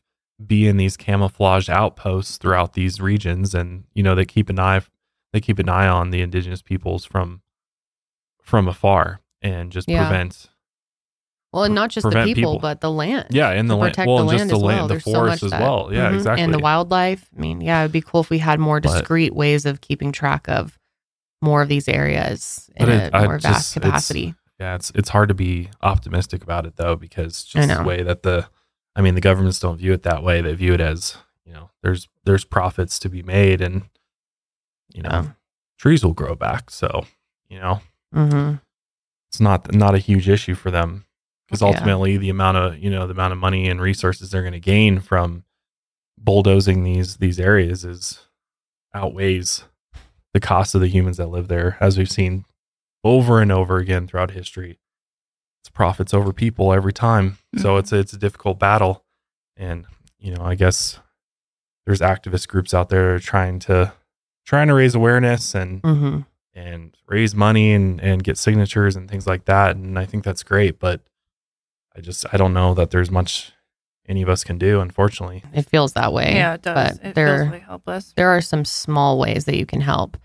be in these camouflaged outposts throughout these regions and you know they keep an eye they keep an eye on the indigenous peoples from from afar and just Yeah. prevent Well, and not just the people, people. but the land. yeah in the land protect well the and just the as land well. the There's so forest much as that- well yeah Mhm. exactly And the wildlife. I mean, yeah, it'd be cool if we had more But- discrete ways of keeping track of more of these areas in But a it- I more vast just- it's- capacity. Yeah, it's it's hard to be optimistic about it though because just the way that the I mean the governments don't view it that way. They view it as, you know, there's there's profits to be made and you know, Yeah. trees will grow back. So, you know, hmm it's not not a huge issue for them because Yeah. ultimately the amount of, you know, the amount of money and resources they're going to gain from bulldozing these these areas is outweighs the cost of the humans that live there as we've seen over and over again throughout history. It's profits over people every time. So it's a, it's a difficult battle. And you know i guess there's activist groups out there trying to trying to raise awareness and hmm and raise money and and get signatures and things like that. And i think that's great but i just i don't know that there's much any of us can do unfortunately It feels that way. Yeah, it does. But It there, feels really helpless. there are some small ways that you can help.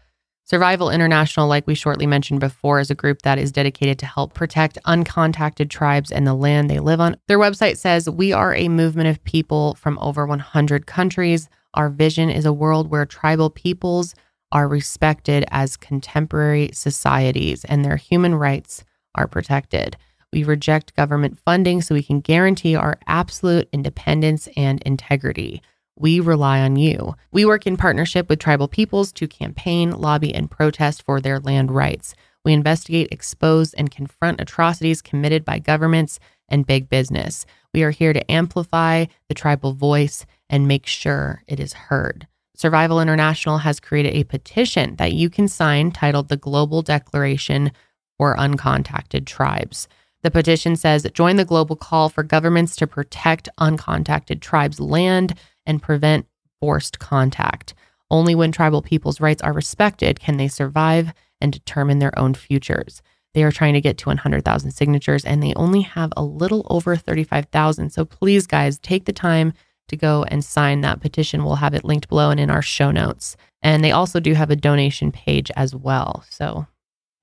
Survival International, like we shortly mentioned before, is a group that is dedicated to help protect uncontacted tribes and the land they live on. Their website says, We are a movement of people from over 100 countries. Our vision is a world where tribal peoples are respected as contemporary societies and their human rights are protected. We reject government funding so we can guarantee our absolute independence and integrity. We rely on you. We work in partnership with tribal peoples to campaign, lobby, and protest for their land rights. We investigate, expose, and confront atrocities committed by governments and big business. We are here to amplify the tribal voice and make sure it is heard. Survival International has created a petition that you can sign titled the Global Declaration for Uncontacted Tribes. The petition says join the global call for governments to protect uncontacted tribes' land and prevent forced contact. Only when tribal people's rights are respected can they survive and determine their own futures. They are trying to get to 100,000 signatures and they only have a little over 35,000. So please, guys, take the time to go and sign that petition. We'll have it linked below and in our show notes. And they also do have a donation page as well. So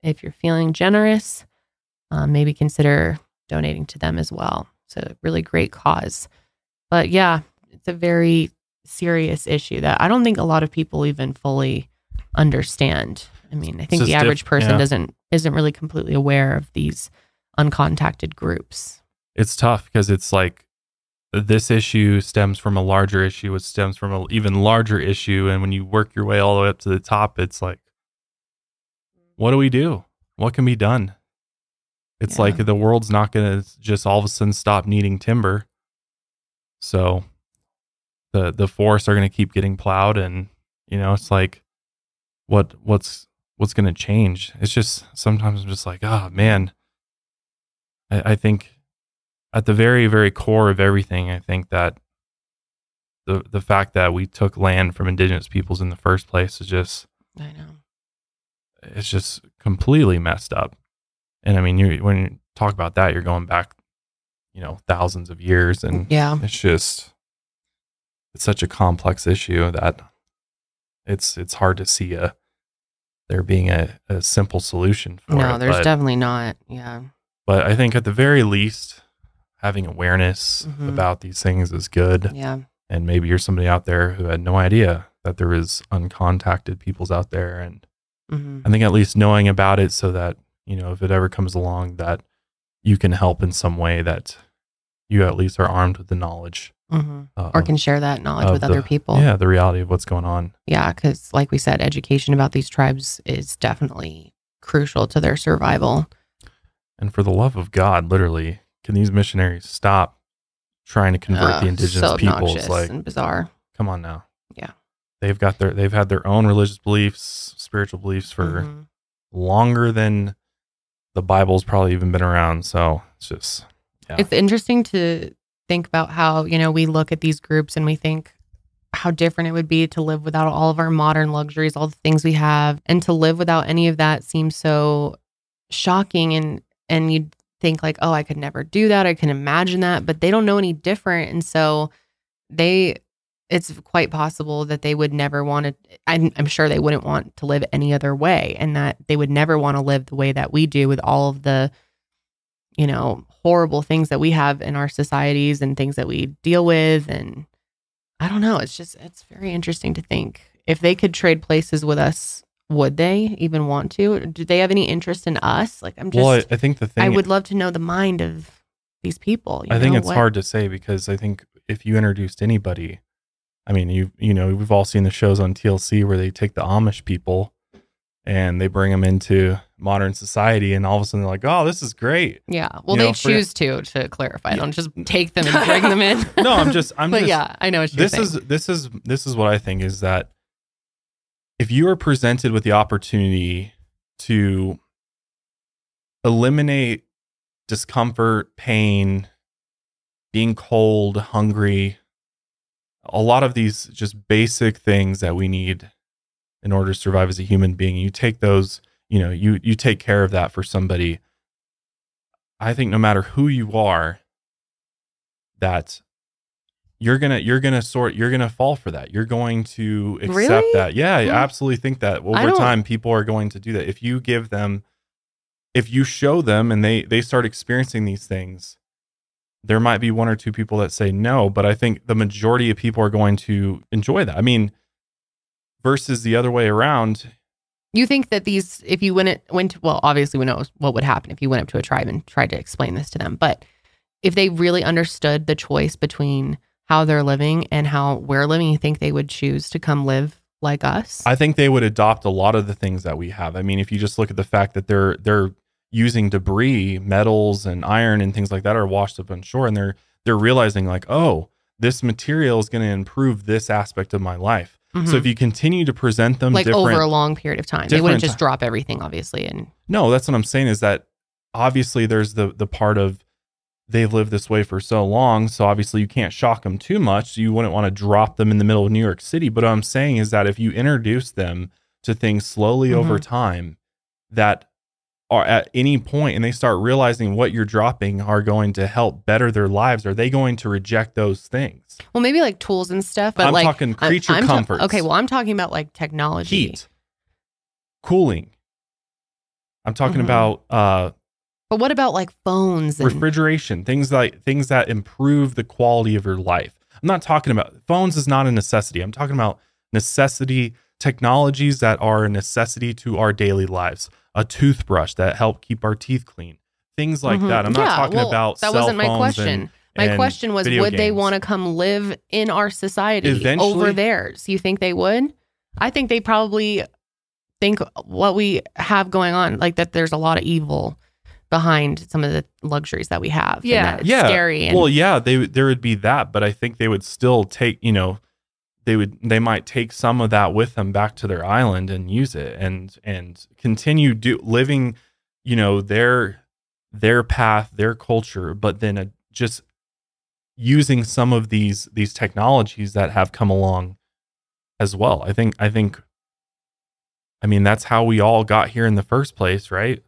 if you're feeling generous, um, maybe consider donating to them as well. It's a really great cause. But yeah, it's a very serious issue that I don't think a lot of people even fully understand. I mean, I think the average diff- person yeah. doesn't isn't really completely aware of these uncontacted groups. it's tough because it's like this issue stems from a larger issue which stems from an even larger issue and when you work your way all the way up to the top it's like what do we do what can be done it's Yeah. like the world's not going to just all of a sudden stop needing timber so the the forests are going to keep getting plowed and you know it's like what what's what's going to change it's just sometimes i'm just like oh man I, I think at the very very core of everything i think that the the fact that we took land from indigenous peoples in the first place is just I know. it's just completely messed up and i mean you when you talk about that you're going back you know thousands of years and Yeah. it's just it's such a complex issue that it's it's hard to see a there being a, a simple solution for No, it there's but, definitely not. Yeah. but i think at the very least having awareness Mhm. about these things is good Yeah. and maybe you're somebody out there who had no idea that there is uncontacted peoples out there and hmm i think at least knowing about it so that you know if it ever comes along that you can help in some way that you at least are armed with the knowledge hmm uh, Or can share that knowledge with the- other people. yeah the reality of what's going on Yeah, because like we said, education about these tribes is definitely crucial to their survival. and for the love of god literally can these missionaries stop trying to convert Ugh, the indigenous so peoples. Like, and bizarre. come on now. Yeah. They've got their they've had their own religious beliefs, spiritual beliefs for Mhm. longer than the Bible's probably even been around. So it's just Yeah. It's interesting to think about how, you know, we look at these groups and we think how different it would be to live without all of our modern luxuries, all the things we have, and to live without any of that seems so shocking and and you'd think like, "Oh, I could never do that. I can imagine that." But they don't know any different and so they it's quite possible that they would never want to I'm, I'm sure they wouldn't want to live any other way and that they would never want to live the way that we do with all of the you know horrible things that we have in our societies and things that we deal with and i don't know it's just it's very interesting to think. If they could trade places with us would they even want to? Do they have any interest in us? Like i'm just well, I, think the thing i would love to know the mind of these people you I think it's what- hard to say because I think if you introduced anybody, I mean, you you know, we've all seen the shows on TLC where they take the Amish people and they bring them into modern society, and all of a sudden they're like, "Oh, this is great." yeah well you they know, for- choose to to clarify Yeah. don't just take them and bring them in No, I'm just, I'm but just. yeah i know what you're this saying is this is this is what I think is that if you are presented with the opportunity to eliminate discomfort, pain, being cold, hungry, a lot of these just basic things that we need in order to survive as a human being, you take those, you know, you you take care of that for somebody. I think no matter who you are, that you're gonna you're gonna sort you're gonna fall for that. You're going to accept Really? that. Yeah, I absolutely think that over time people are going to do that. If you give them if you show them and they they start experiencing these things, there might be one or two people that say no, but I think the majority of people are going to enjoy that. I mean, versus the other way around, You think that these, if you went it went to, well, obviously we know what would happen if you went up to a tribe and tried to explain this to them. But if they really understood the choice between how they're living and how we're living, you think they would choose to come live like us? I think they would adopt a lot of the things that we have. I mean, if you just look at the fact that they're they're using debris, metals and iron and things like that are washed up on shore and they're they're realizing like, "Oh, this material is going to improve this aspect of my life." So Mhm. if you continue to present them like over a long period of time, they wouldn't just drop everything, obviously. And No, that's what I'm saying is that obviously there's the the part of they've lived this way for so long, so obviously you can't shock them too much. So you wouldn't want to drop them in the middle of New York City. But what I'm saying is that if you introduce them to things slowly over time that are at any point and they start realizing what you're dropping are going to help better their lives, are they going to reject those things? well, maybe like tools and stuff, but I'm like talking I'm- creature I'm ta- comforts. okay, well, I'm talking about like technology. Heat, cooling. I'm talking Mhm. about uh But what about like phones and refrigeration things like things that improve the quality of your life i'm not talking about phones is not a necessity i'm talking about necessity technologies that are a necessity to our daily lives a toothbrush that help keep our teeth clean things like Mhm. that i'm not talking well, about that cell wasn't my phones question. and- My and question was, video would they want to come live in our society Eventually- over theirs? You think they would? I think they probably think what we have going on, like that there's a lot of evil behind some of the luxuries that we have. and Yeah. that it's yeah scary. And well yeah they there would be that but i think they would still take you know they would they might take some of that with them back to their island and use it and and continue do living you know their their path their culture but then uh, just using some of these these technologies that have come along as well. I think i think i mean that's how we all got here in the first place right?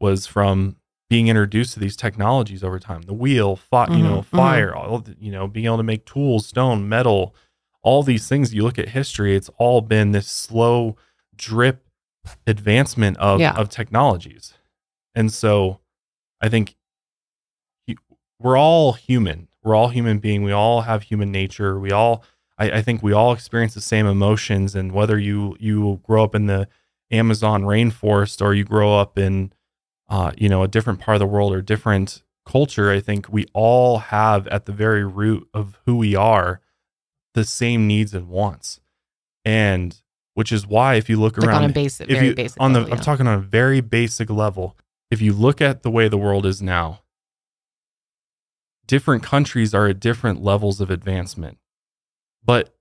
Was from being introduced to these technologies over time. The wheel fi- you know Mhm, mhm. fire all the, you know being able to make tools stone metal all these things you look at history it's all been this slow drip advancement of Yeah. of technologies. And so i think we're all human. We're all human being. We all have human nature. We all I, I think we all experience the same emotions and whether you you grow up in the amazon rainforest or you grow up in uh, you know a different part of the world or different culture i think we all have at the very root of who we are the same needs and wants and which is why if you look like around on a basic, if very you basic on the level, I'm talking on a very basic level. If you look at the way the world is now, different countries are at different levels of advancement, but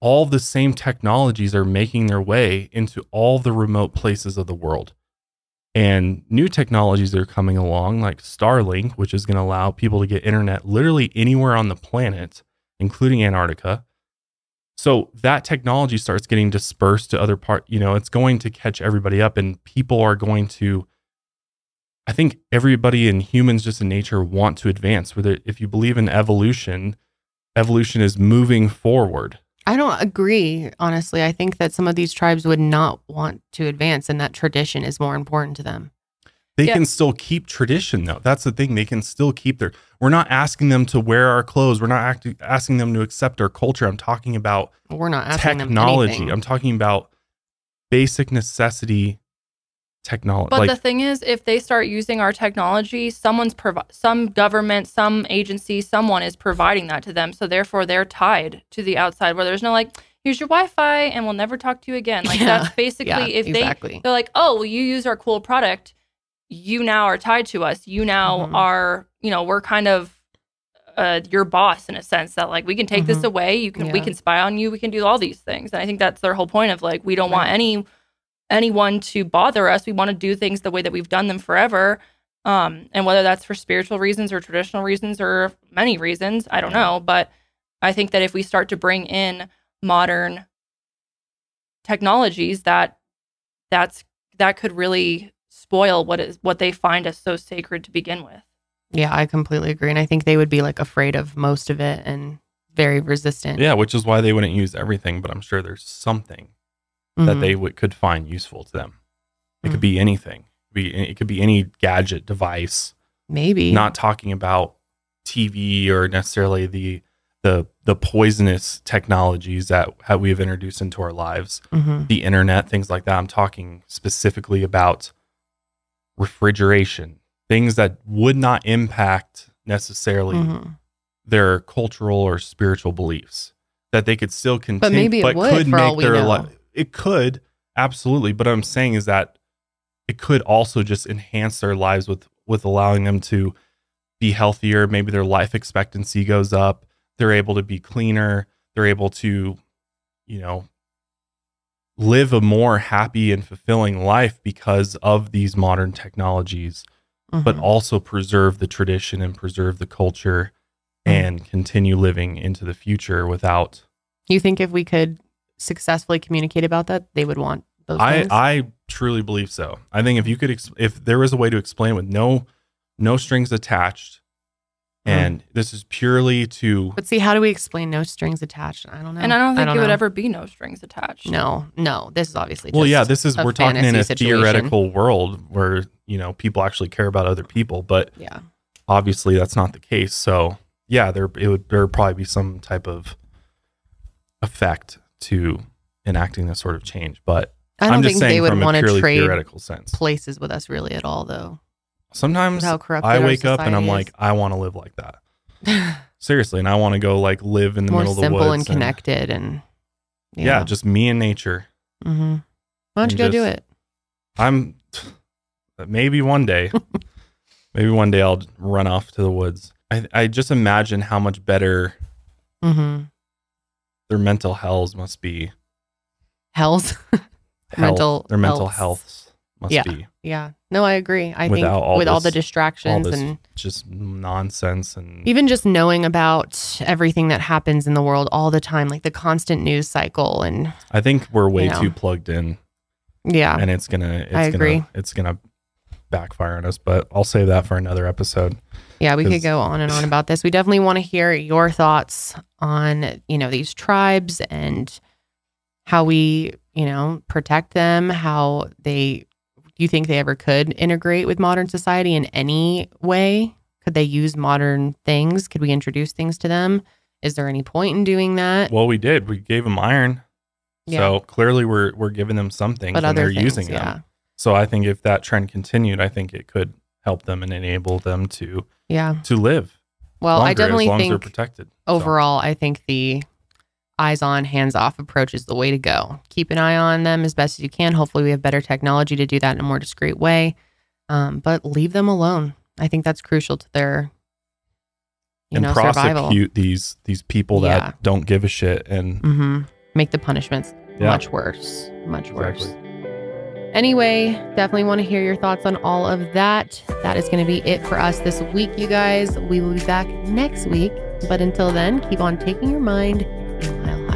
all the same technologies are making their way into all the remote places of the world. And new technologies are coming along, like Starlink, which is going to allow people to get internet literally anywhere on the planet, including Antarctica. So that technology starts getting dispersed to other part, you know, it's going to catch everybody up and people are going to I think everybody in humans just in nature want to advance. Whether if you believe in evolution, evolution is moving forward. I don't agree, honestly. I think that some of these tribes would not want to advance and that tradition is more important to them. They Yeah. can still keep tradition though. That's the thing. They can still keep their we're not asking them to wear our clothes. We're not acti- asking them to accept our culture. I'm talking about We're not asking technology. I'm talking about basic necessity technology. But Like the thing is, if they start using our technology, someone's provi- some government, some agency, someone is providing that to them. So therefore, they're tied to the outside, where there's no like, here's your Wi-Fi, and we'll never talk to you again. Like Yeah. that's basically Yeah, if exactly. they they're like, oh, well, you use our cool product, you now are tied to us. You now Mhm. are, you know, we're kind of. Uh, your boss in a sense that like we can take this Mhm. away you can we can spy on you we can do all these things and i think that's their whole point of like we don't want any anyone to bother us. We want to do things the way that we've done them forever. Um, and whether that's for spiritual reasons or traditional reasons or many reasons, I don't Yeah. know. But I think that if we start to bring in modern technologies, that that's that could really spoil what is what they find as so sacred to begin with. Yeah, I completely agree. And I think they would be like afraid of most of it and very resistant. yeah, which is why they wouldn't use everything, but I'm sure there's something that Mhm. they would could find useful to them. It Mhm. could be anything. It could be, it could be any gadget device. maybe Not talking about TV or necessarily the the the poisonous technologies that have we've introduced into our lives, Mhm. the internet, things like that. I'm talking specifically about refrigeration, things that would not impact necessarily Mhm. their cultural or spiritual beliefs that they could still continue but maybe it would, for all we their life it could absolutely. But i'm saying is that it could also just enhance their lives with with allowing them to be healthier. Maybe their life expectancy goes up. They're able to be cleaner. They're able to you know live a more happy and fulfilling life because of these modern technologies but Mhm. also preserve the tradition and preserve the culture Mm. and continue living into the future without you think if we could successfully communicate about that, they would want those I things? I truly believe so. I think if you could ex- if there was a way to explain with no no strings attached Mm. and this is purely to but see, how do we explain no strings attached? I don't know. And I don't think it would ever be no strings attached. No, no. This is obviously. well just yeah this is we're talking in a situation. theoretical world where you know people actually care about other people but Yeah. obviously that's not the case so yeah there it would there would probably be some type of effect to enacting this sort of change but I don't am just think saying they would from a want to trade theoretical sense places with us really at all, though. Sometimes i wake up and i'm society like i want to live like that seriously and i want to go like live in the More middle of the woods, simple and connected, and yeah. just me and nature hmm Why don't you and go do it? i'm maybe one day maybe one day i'll run off to the woods i, I just imagine how much better Mm-hmm. their mental hells must be Hells. health- Mental their mental healths. health must Yeah. be yeah. No, I agree. I think all with all the this- all distractions this and just nonsense and even just knowing about everything that happens in the world all the time, like the constant news cycle, and i think we're way You know. too plugged in yeah, and it's gonna it's I agree. gonna it's gonna backfire on us but i'll save that for another episode Yeah, we could go on and on about this. We definitely want to hear your thoughts on, you know, these tribes and how we, you know, protect them, how they do you think they ever could integrate with modern society in any way? Could they use modern things? Could we introduce things to them? Is there any point in doing that? well we did we gave them iron Yeah. so clearly we're we're giving them something but and they're things, using yeah. them so i think if that trend continued i think it could help them and enable them to Yeah. to live Well, I definitely as long as they're think protected So, overall, I think the eyes on, hands off approach is the way to go. Keep an eye on them as best as you can. Hopefully, we have better technology to do that in a more discreet way. Um, but leave them alone. I think that's crucial to their you and know, prosecute survival. these these people that don't give a shit and hmm Make the punishments Yeah. much worse. Much worse. Exactly. Anyway, definitely want to hear your thoughts on all of that. That is going to be it for us this week, you guys. We will be back next week. But until then, keep on taking your mind 有没有？